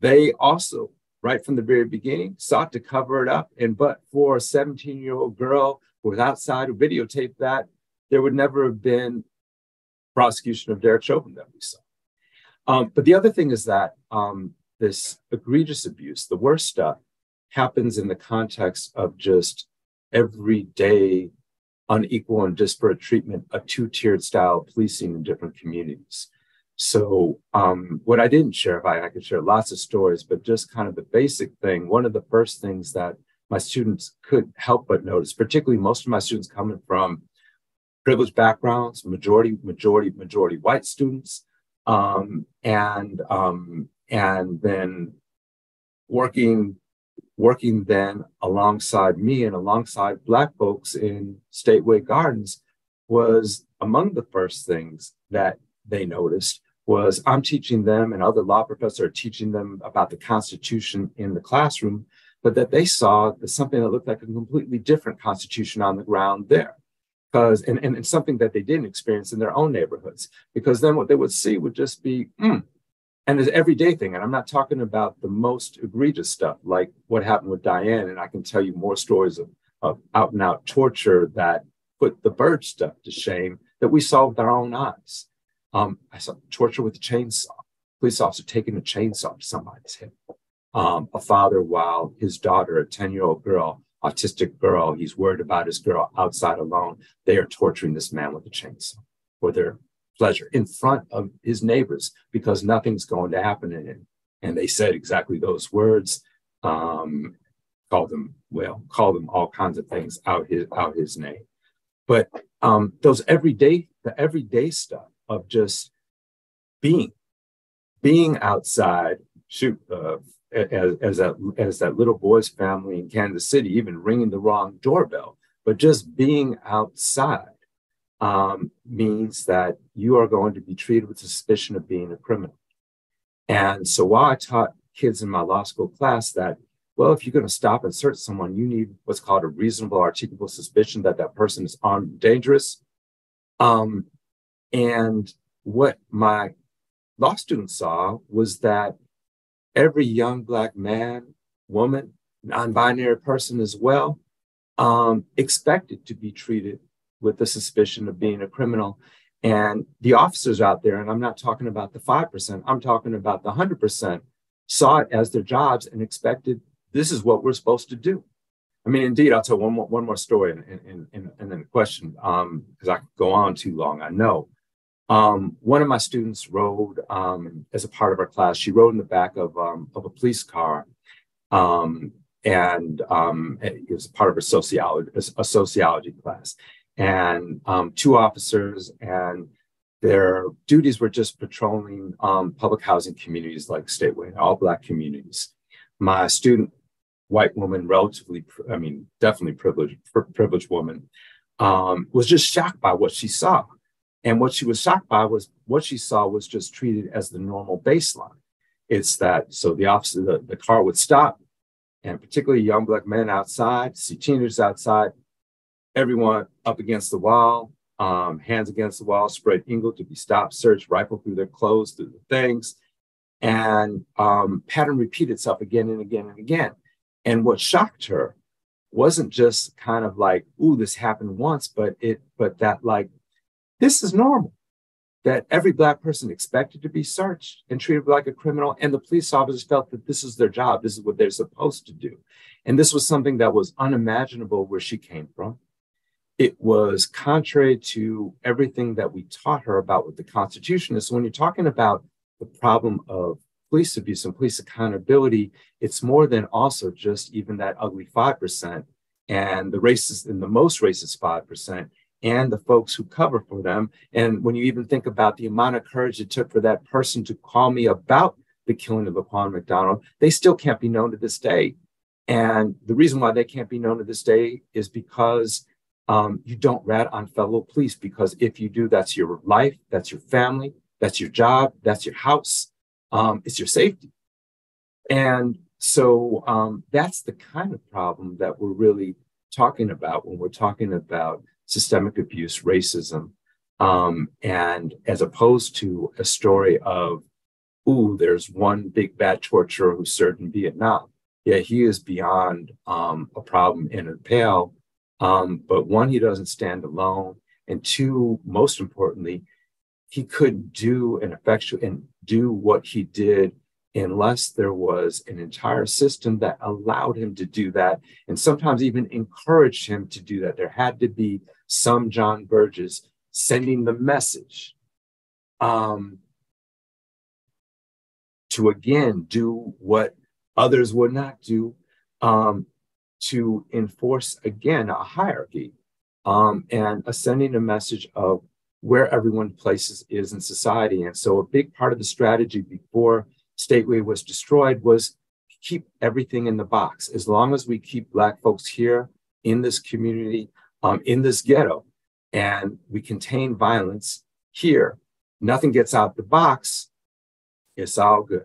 They also, right from the very beginning, sought to cover it up. And but for a 17 year old girl was outside who videotaped that, there would never have been prosecution of Derek Chauvin that we saw. Um, but the other thing is that um, this egregious abuse, the worst stuff, happens in the context of just everyday unequal and disparate treatment, a two-tiered style policing in different communities. So um, what I didn't share, if I, I could share lots of stories, but just kind of the basic thing, one of the first things that my students could help but notice, particularly most of my students coming from privileged backgrounds, majority, majority, majority white students, um, and um, and then working working then alongside me and alongside Black folks in Stateway Gardens was among the first things that they noticed was I'm teaching them and other law professors are teaching them about the Constitution in the classroom, but that they saw something that looked like a completely different Constitution on the ground there. Because and, and, and something that they didn't experience in their own neighborhoods. Because then what they would see would just be, hmm, and there's everyday thing and i'm not talking about the most egregious stuff like what happened with diane and i can tell you more stories of, of out and out torture that put the Burge stuff to shame that we saw with our own eyes um, i saw torture with a chainsaw police officer taking a chainsaw to somebody's head um, a father while his daughter a 10 year old girl autistic girl he's worried about his girl outside alone they are torturing this man with a chainsaw for their pleasure in front of his neighbors because nothing's going to happen in it. And they said exactly those words. Um, called them well, called them all kinds of things out his out his name. But um, those everyday the everyday stuff of just being being outside. Shoot, uh, as as that as that little boy's family in Kansas City, even ringing the wrong doorbell, but just being outside um, means that you are going to be treated with suspicion of being a criminal. And so while I taught kids in my law school class that, well, if you're going to stop and search someone, you need what's called a reasonable articulable suspicion that that person is armed and dangerous. Um, and what my law students saw was that every young black man, woman, non-binary person as well, um, expected to be treated with the suspicion of being a criminal. And the officers out there, and I'm not talking about the 5%, I'm talking about the 100%, saw it as their jobs and expected this is what we're supposed to do. I mean, indeed, I'll tell one more, one more story and, and, and, and then a question, because um, I could go on too long, I know. Um, one of my students rode um, as a part of our class, she rode in the back of, um, of a police car. Um, and um, it was part of a sociology a sociology class, and um, two officers and their duties were just patrolling public housing communities like Stateway, all Black communities. My student, white woman, relatively, I mean, definitely privileged, privileged woman, was just shocked by what she saw. And what she was shocked by was what she saw was just treated as the normal baseline. It's that, so the officer, the, the car would stop, and particularly young Black men outside, see teenagers outside, everyone up against the wall, um, hands against the wall, spread eagle to be stopped, searched, rifle through their clothes, through the things. And um, pattern repeat itself again and again and again. And what shocked her wasn't just kind of like, ooh, this happened once, but it, but that like, this is normal. That every black person expected to be searched and treated like a criminal, and the police officers felt that this is their job, this is what they're supposed to do. And this was something that was unimaginable where she came from it was contrary to everything that we taught her about what the Constitution is. So when you're talking about the problem of police abuse and police accountability, it's more than also just even that ugly 5% and the racist and the most racist 5% and the folks who cover for them. And when you even think about the amount of courage it took for that person to call me about the killing of Laquan McDonald, they still can't be known to this day. And the reason why they can't be known to this day is because um, you don't rat on fellow police because if you do, that's your life, that's your family, that's your job, that's your house, um, it's your safety. And so um, that's the kind of problem that we're really talking about when we're talking about systemic abuse, racism, um, and as opposed to a story of, ooh, there's one big bad torturer who served in Vietnam. Yeah, he is beyond um, a problem in a pale um, but one, he doesn't stand alone. And two, most importantly, he could do and effectual and do what he did unless there was an entire system that allowed him to do that and sometimes even encouraged him to do that. There had to be some John Burges sending the message um, to again do what others would not do um, to enforce again a hierarchy um, and sending a message of where everyone places is in society. And so a big part of the strategy before Stateway was destroyed was keep everything in the box. As long as we keep Black folks here in this community, um, in this ghetto, and we contain violence here, nothing gets out the box, it's all good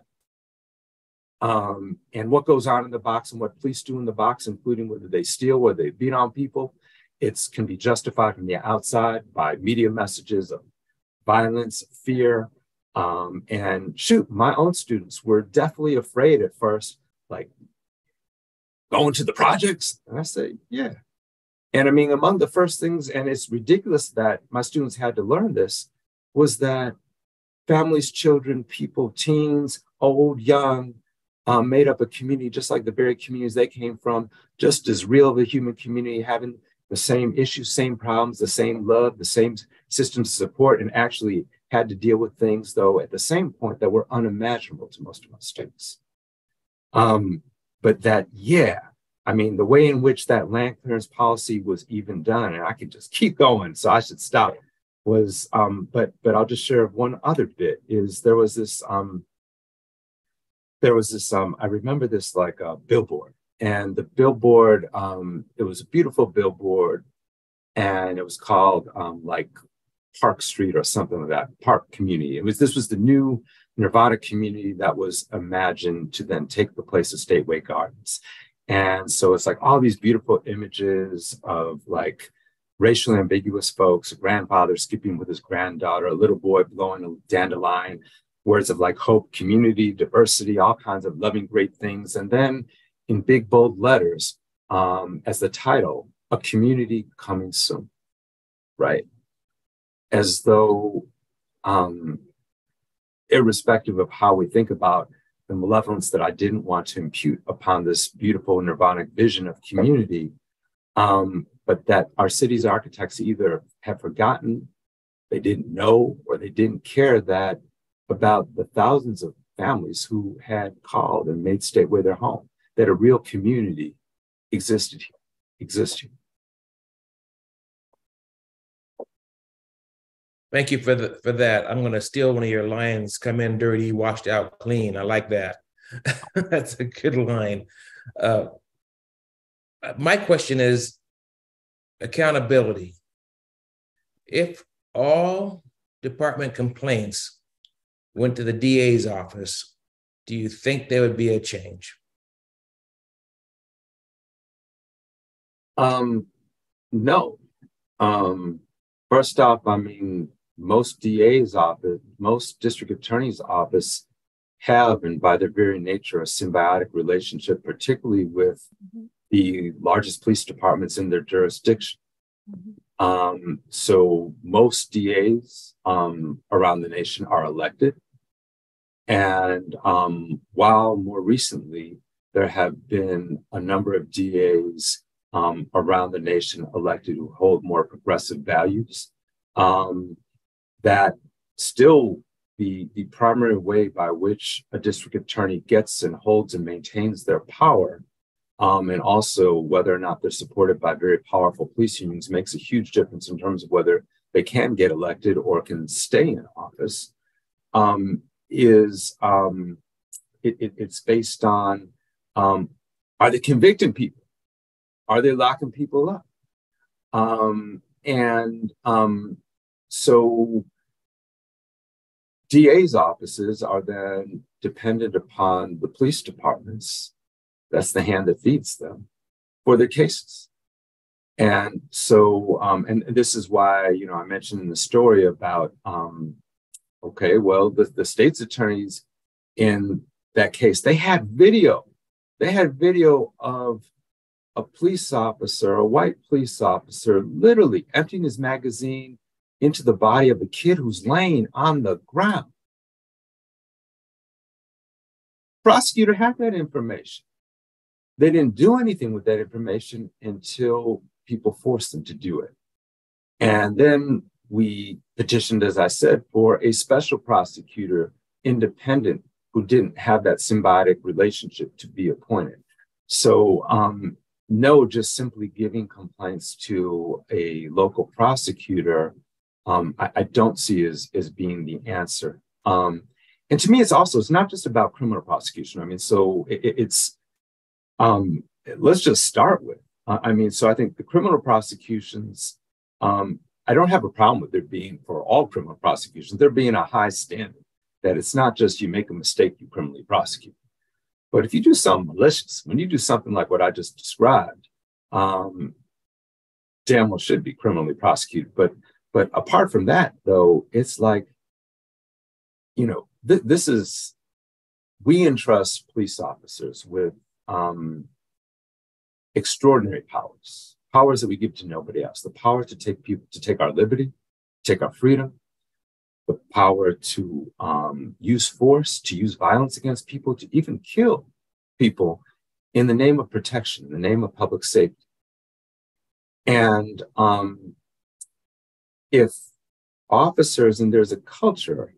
um, and what goes on in the box and what police do in the box, including whether they steal, whether they beat on people. It can be justified from the outside by media messages of violence, fear. Um, and shoot, my own students were definitely afraid at first, like going to the projects. And I say, yeah. And I mean, among the first things, and it's ridiculous that my students had to learn this, was that families, children, people, teens, old, young, um, made up a community just like the very communities they came from, just as real of a human community, having the same issues, same problems, the same love, the same systems of support, and actually had to deal with things, though, at the same point that were unimaginable to most of my students. Um, but that, yeah, I mean, the way in which that land clearance policy was even done, and I could just keep going, so I should stop. Was, um, but but I'll just share one other bit. Is there was this um, there was this um i remember this like uh, billboard and the billboard um it was a beautiful billboard and it was called um like park street or something like that park community it was this was the new Nevada community that was imagined to then take the place of stateway gardens and so it's like all these beautiful images of like racially ambiguous folks a grandfather skipping with his granddaughter a little boy blowing a dandelion words of like hope, community, diversity, all kinds of loving great things. And then in big, bold letters um, as the title, a community coming soon, right? As though, um, irrespective of how we think about the malevolence that I didn't want to impute upon this beautiful nirvanic vision of community, um, but that our city's architects either have forgotten, they didn't know, or they didn't care that about the thousands of families who had called and made Stateway their home. that a real community existed here, Thank you for the, for that. I'm going to steal one of your lines. Come in dirty, washed out clean. I like that. That's a good line. Uh, my question is accountability. If all department complaints went to the DA's office, do you think there would be a change? Um, no. Um, first off, I mean, most DA's office, most district attorney's office have, and by their very nature, a symbiotic relationship, particularly with mm-hmm. the largest police departments in their jurisdiction. Mm-hmm. Um, so most DAs um, around the nation are elected. And um, while more recently, there have been a number of DAs um, around the nation elected who hold more progressive values, um, that still the, the primary way by which a district attorney gets and holds and maintains their power, um, and also whether or not they're supported by very powerful police unions, makes a huge difference in terms of whether they can get elected or can stay in office. Um, is um, it, it, it's based on um, are they convicting people? Are they locking people up? Um, and um, so DA's offices are then dependent upon the police departments. That's the hand that feeds them for their cases. And so, um, and this is why, you know, I mentioned in the story about, um, okay, well, the, the state's attorneys in that case, they had video. They had video of a police officer, a white police officer, literally emptying his magazine into the body of a kid who's laying on the ground. Prosecutor had that information. They didn't do anything with that information until people forced them to do it. And then we petitioned, as I said, for a special prosecutor, independent, who didn't have that symbiotic relationship to be appointed. So um, no, just simply giving complaints to a local prosecutor, um, I, I, don't see as, as being the answer. Um, and to me, it's also, it's not just about criminal prosecution. I mean, so it, it's, um, let's just start with, uh, I mean, so I think the criminal prosecutions, um, I don't have a problem with there being for all criminal prosecutions, there being a high standard that it's not just you make a mistake, you criminally prosecute. But if you do something malicious, when you do something like what I just described, um, damn well should be criminally prosecuted. But but apart from that, though, it's like, you know, th- this is we entrust police officers with um, extraordinary powers, powers that we give to nobody else. The power to take people to take our liberty, take our freedom, the power to um, use force, to use violence against people, to even kill people in the name of protection, in the name of public safety. And um, if officers, and there's a culture,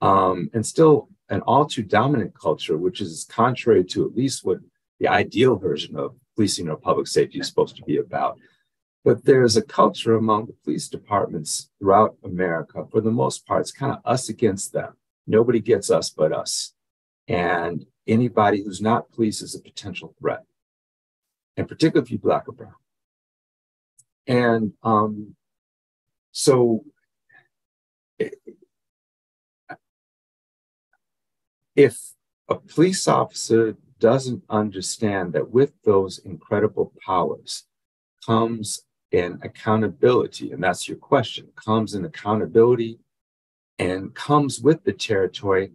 um, and still an all too dominant culture, which is contrary to at least what the ideal version of policing or public safety is supposed to be about, but there's a culture among the police departments throughout America, for the most part, it's kind of us against them. Nobody gets us but us. And anybody who's not police is a potential threat, and particularly if you're black or brown. And um, so if a police officer doesn't understand that with those incredible powers comes an accountability, and that's your question, comes an accountability and comes with the territory.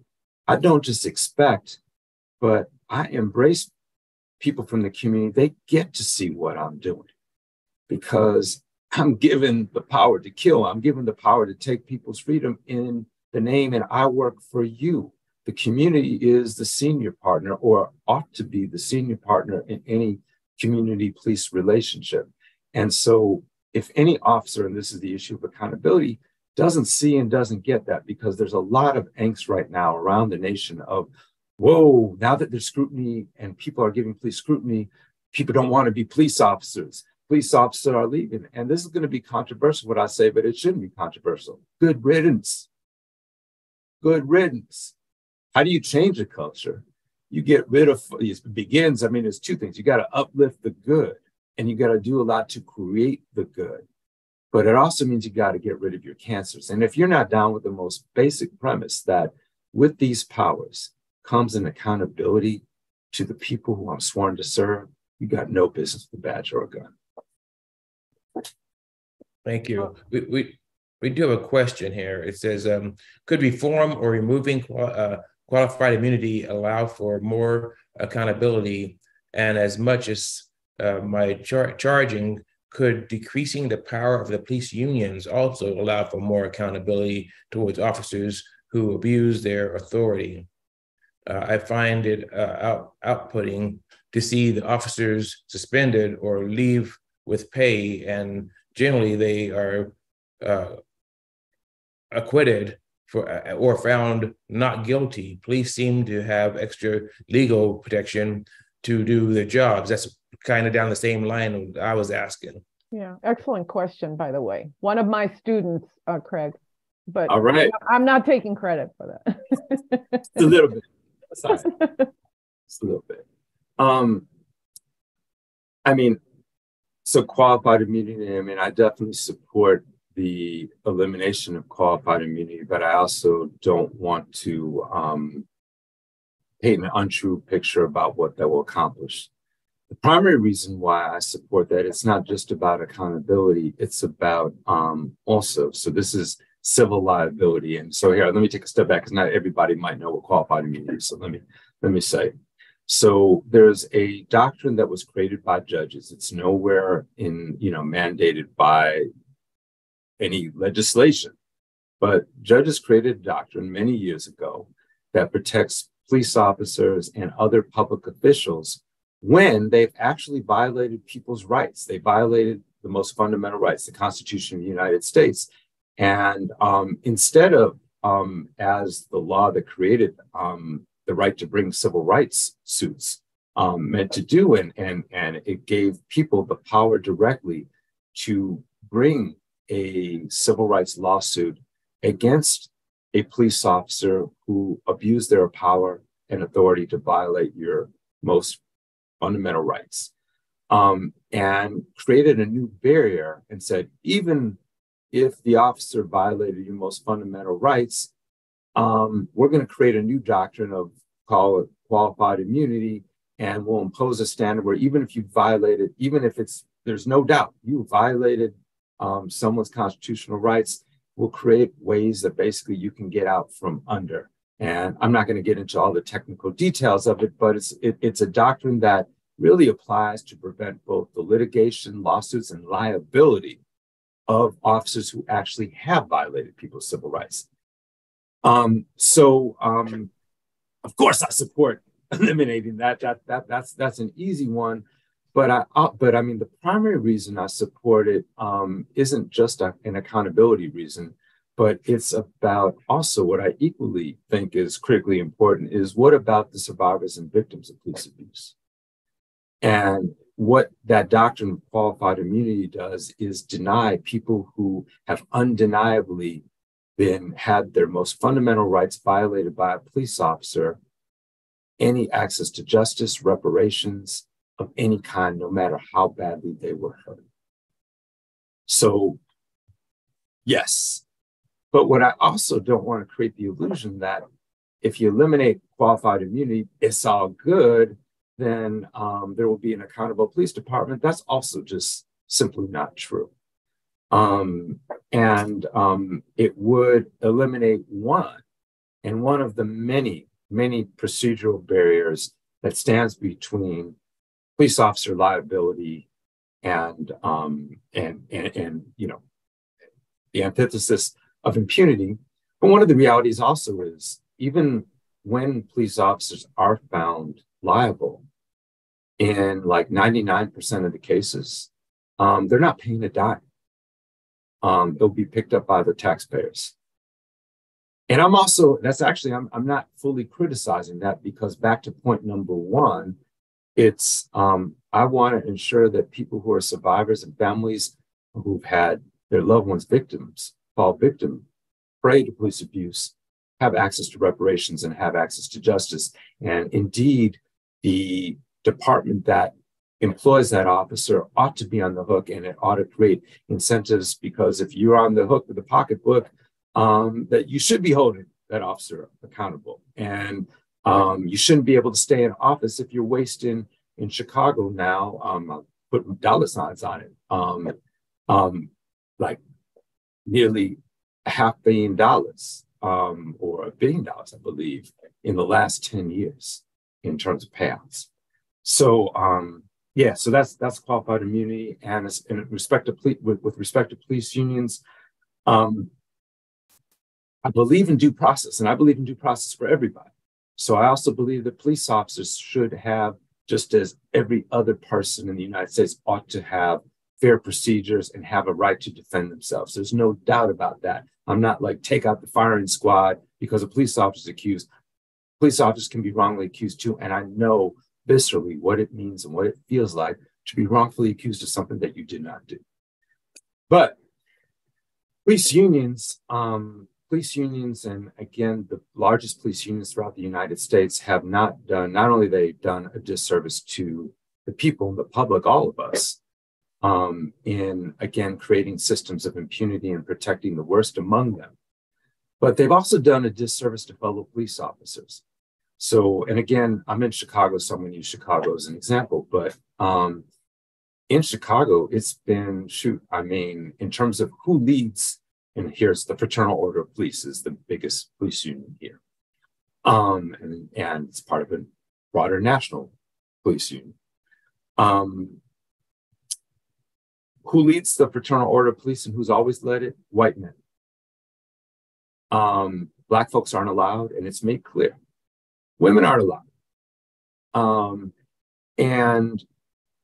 I don't just expect, but I embrace people from the community. They get to see what I'm doing because I'm given the power to kill. I'm given the power to take people's freedom in the name, and I work for you. The community is the senior partner, or ought to be the senior partner in any community police relationship. And so, if any officer, and this is the issue of accountability, doesn't see and doesn't get that because there's a lot of angst right now around the nation of whoa, now that there's scrutiny and people are giving police scrutiny, people don't want to be police officers. Police officers are leaving. And this is going to be controversial, what I say, but it shouldn't be controversial. Good riddance. Good riddance. How do you change a culture? You get rid of, it begins, I mean, there's two things. You got to uplift the good and you got to do a lot to create the good. But it also means you got to get rid of your cancers. And if you're not down with the most basic premise that with these powers, comes an accountability to the people who I'm sworn to serve, you got no business with a badge or a gun. Thank you. We, we, we do have a question here. It says, um, could reform or removing uh, qualified immunity allow for more accountability? And as much as uh, my char charging, could decreasing the power of the police unions also allow for more accountability towards officers who abuse their authority? uh, I find it uh, out, outputting to see the officers suspended or leave with pay, and generally they are uh, acquitted for uh, or found not guilty. Police seem to have extra legal protection to do their jobs. That's kind of down the same line I was asking. Yeah, excellent question, by the way. One of my students, uh, Craig, but all right, I'm not taking credit for that. a little bit. Sorry. Just a little bit. Um, I mean, so qualified immunity, I mean, I definitely support the elimination of qualified immunity, but I also don't want to um, paint an untrue picture about what that will accomplish. The primary reason why I support that it's not just about accountability; it's about um, also. So this is civil liability. And so here, let me take a step back because not everybody might know what qualified immunity is. So let me let me say. So there's a doctrine that was created by judges. It's nowhere in, you know, mandated by any legislation. But judges created a doctrine many years ago that protects police officers and other public officials when they've actually violated people's rights. They violated the most fundamental rights, the Constitution of the United States. And um, instead of, um, as the law that created um, the right to bring civil rights suits um, meant to do, and, and, and it gave people the power directly to bring a civil rights lawsuit against a police officer who abused their power and authority to violate your most fundamental rights. Um, and created a new barrier and said, even if the officer violated your most fundamental rights, um, we're going to create a new doctrine of call it qualified immunity, and we'll impose a standard where even if you violated, even if it's there's no doubt you violated um, someone's constitutional rights, we'll create ways that basically you can get out from under. And I'm not going to get into all the technical details of it, but it's it, it's a doctrine that really applies to prevent both the litigation, lawsuits, and liability of officers who actually have violated people's civil rights. Um, so, um, of course, I support eliminating that. That that that's that's an easy one. But I uh, but I mean the primary reason I support it um, not just a, an accountability reason, but it's about also what I equally think is critically important is what about the survivors and victims of police abuse? And what that doctrine of qualified immunity does is deny people who have undeniably been had their most fundamental rights violated by a police officer any access to justice, reparations of any kind, no matter how badly they were hurt. So, yes. But what I also don't want to create the illusion that if you eliminate qualified immunity, it's all good then um, there will be an accountable police department. That's also just simply not true. Um, and um, it would eliminate one and one of the many, many procedural barriers that stands between police officer liability and um, and, and and you know the antithesis of impunity. But one of the realities also is even when police officers are found liable, in like 99% of the cases, um, they're not paying a dime. Um, it'll be picked up by the taxpayers. and I'm also that's actually I'm I'm not fully criticizing that because back to point number one, it's um, I want to ensure that people who are survivors and families who've had their loved ones victims fall victim prey to police abuse have access to reparations and have access to justice. And indeed, the department that employs that officer ought to be on the hook and it ought to create incentives because if you're on the hook with the pocketbook, um, that you should be holding that officer accountable. And um, you shouldn't be able to stay in office if you're wasting in Chicago now. Um, I'll put dollar signs on it. Um, um, like nearly half a half billion dollars um, or a billion dollars, I believe, in the last 10 years in terms of payouts. So um, yeah, so that's that's qualified immunity, and in respect to ple- with, with respect to police unions, um, I believe in due process, and I believe in due process for everybody. So I also believe that police officers should have, just as every other person in the United States ought to have, fair procedures and have a right to defend themselves. There's no doubt about that. I'm not like take out the firing squad because a police officer is accused. Police officers can be wrongly accused too, and I know viscerally what it means and what it feels like to be wrongfully accused of something that you did not do. But police unions, um, police unions, and again, the largest police unions throughout the United States have not done, not only they've done a disservice to the people, and the public, all of us, um, in again creating systems of impunity and protecting the worst among them. But they've also done a disservice to fellow police officers. So, and again, I'm in Chicago, so I'm going to use Chicago as an example. But um, in Chicago, it's been shoot. I mean, in terms of who leads, and here's the Fraternal Order of Police is the biggest police union here, um, and and it's part of a broader national police union. Um, who leads the Fraternal Order of Police and who's always led it? White men. Um, black folks aren't allowed, and it's made clear women aren't allowed. Um, and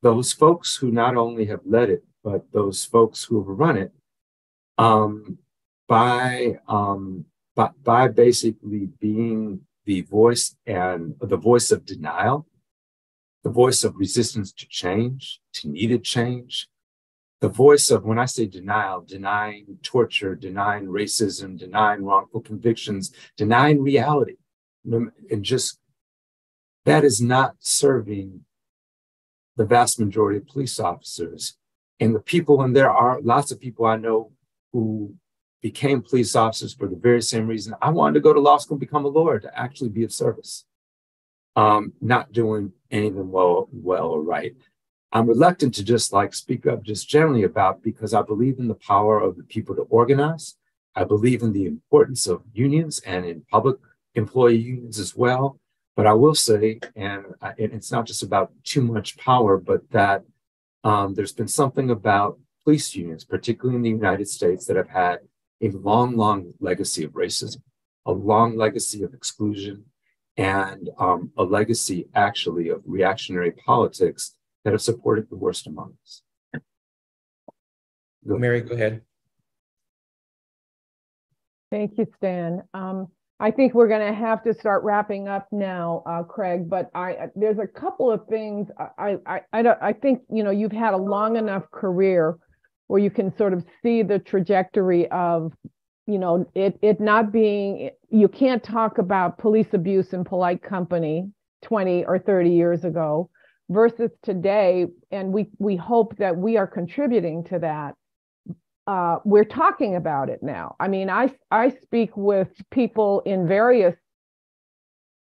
those folks who not only have led it, but those folks who have run it, um, by, um, by, by basically being the voice and the voice of denial, the voice of resistance to change, to needed change, the voice of when I say denial, denying torture, denying racism, denying wrongful convictions, denying reality and just that is not serving the vast majority of police officers. And the people and there are lots of people i know who became police officers for the very same reason i wanted to go to law school and become a lawyer to actually be of service. Um, not doing anything well well or right. I'm reluctant to just like speak up just generally about because i believe in the power of the people to organize. I believe in the importance of unions and in public employee unions as well. But I will say, and it's not just about too much power, but that um, there's been something about police unions, particularly in the United States, that have had a long, long legacy of racism, a long legacy of exclusion, and um, a legacy actually of reactionary politics that have supported the worst among us. Go Mary, go ahead. Thank you, Stan. Um, I think we're going to have to start wrapping up now, uh, Craig. But I there's a couple of things I I I, don't, I think you know you've had a long enough career where you can sort of see the trajectory of you know it it not being you can't talk about police abuse in polite company 20 or 30 years ago versus today and we we hope that we are contributing to that uh, we're talking about it now. I mean, I I speak with people in various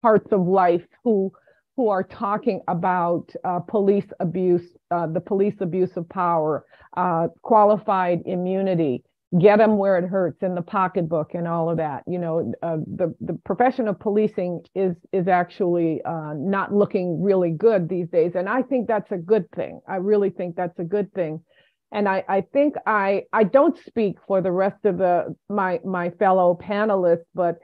parts of life who who are talking about uh, police abuse, uh, the police abuse of power, uh, qualified immunity, get them where it hurts in the pocketbook, and all of that. You know, uh, the the profession of policing is is actually uh, not looking really good these days, and I think that's a good thing. I really think that's a good thing and I, I think I I don't speak for the rest of the my my fellow panelists, but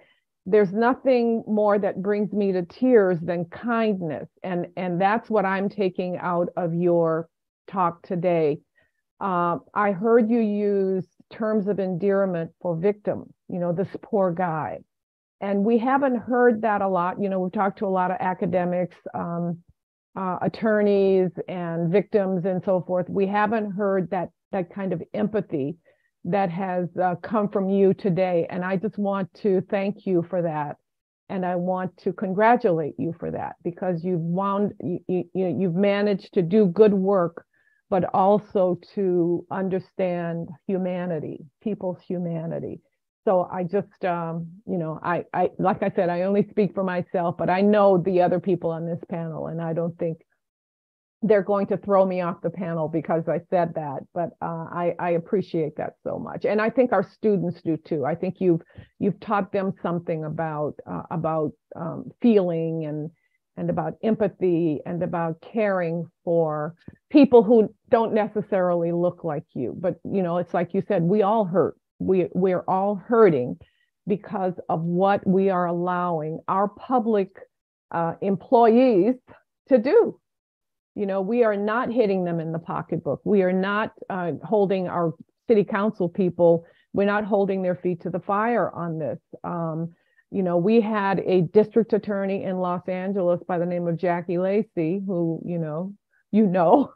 there's nothing more that brings me to tears than kindness, and and that's what I'm taking out of your talk today. Uh, I heard you use terms of endearment for victims. You know, this poor guy. and we haven't heard that a lot. You know, we've talked to a lot of academics, um, uh, attorneys, and victims, and so forth. We haven't heard that that kind of empathy that has uh, come from you today, and I just want to thank you for that, and I want to congratulate you for that because you've wound you, you, you've managed to do good work, but also to understand humanity, people's humanity so I just, um, you know, I, I, like I said, I only speak for myself, but I know the other people on this panel, and I don't think they're going to throw me off the panel because I said that. But uh, I, I appreciate that so much, and I think our students do too. I think you've you've taught them something about uh, about um, feeling and and about empathy and about caring for people who don't necessarily look like you. But you know, it's like you said, we all hurt we we're all hurting because of what we are allowing our public uh, employees to do. You know, we are not hitting them in the pocketbook. We are not uh, holding our city council people. We're not holding their feet to the fire on this. Um, you know, we had a district attorney in Los Angeles by the name of Jackie Lacey, who you know, you know,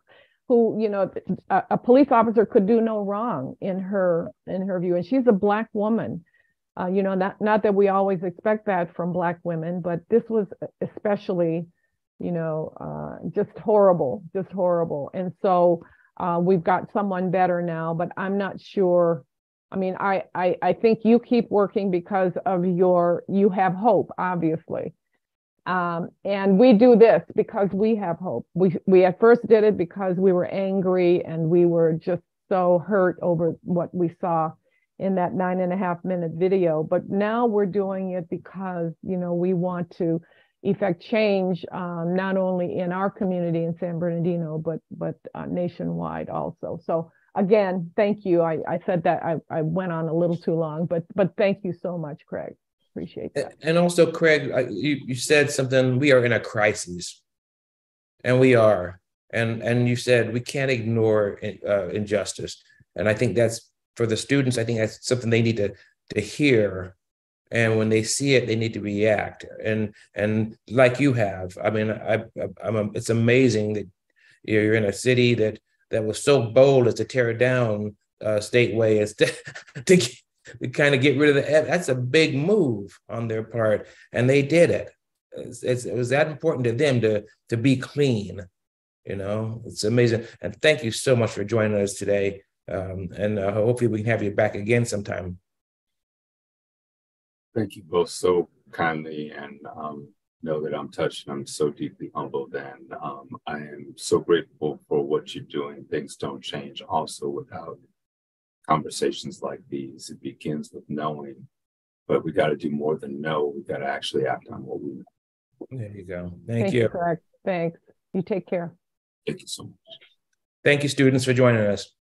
who you know a, a, police officer could do no wrong in her in her view. And she's a black woman. Uh, you know not not that we always expect that from black women but this was especially you know uh, just horrible just horrible. And so uh, we've got someone better now but i'm not sure. I mean I, I i think you keep working because of your you have hope obviously um, and we do this because we have hope. We we at first did it because we were angry and we were just so hurt over what we saw in that nine and a half minute video. But now we're doing it because you know we want to effect change um, not only in our community in San Bernardino but but uh, nationwide also. So again, thank you. I, I said that I, I went on a little too long, but but thank you so much, Craig. Appreciate that. And also, Craig, you, you said something. We are in a crisis, and we are. And and you said we can't ignore uh, injustice. And I think that's for the students. I think that's something they need to to hear. And when they see it, they need to react. And and like you have, I mean, I, I'm. A, it's amazing that you're in a city that that was so bold as to tear down uh, Stateway as to, to we kind of get rid of the that's a big move on their part and they did it. It's, it's, it was that important to them to to be clean you know? It's amazing. And thank you so much for joining us today um, and uh, hopefully we can have you back again sometime. Thank you both so kindly and um, know that i'm touched i'm so deeply humbled and um, i am so grateful for what you're doing. Things don't change also without conversations like these. It begins with knowing, but we got to do more than know. We got to actually act on what we know. There you go. Thank, Thank you. you. Thanks. You take care. Thank you so much. Thank you, students, for joining us.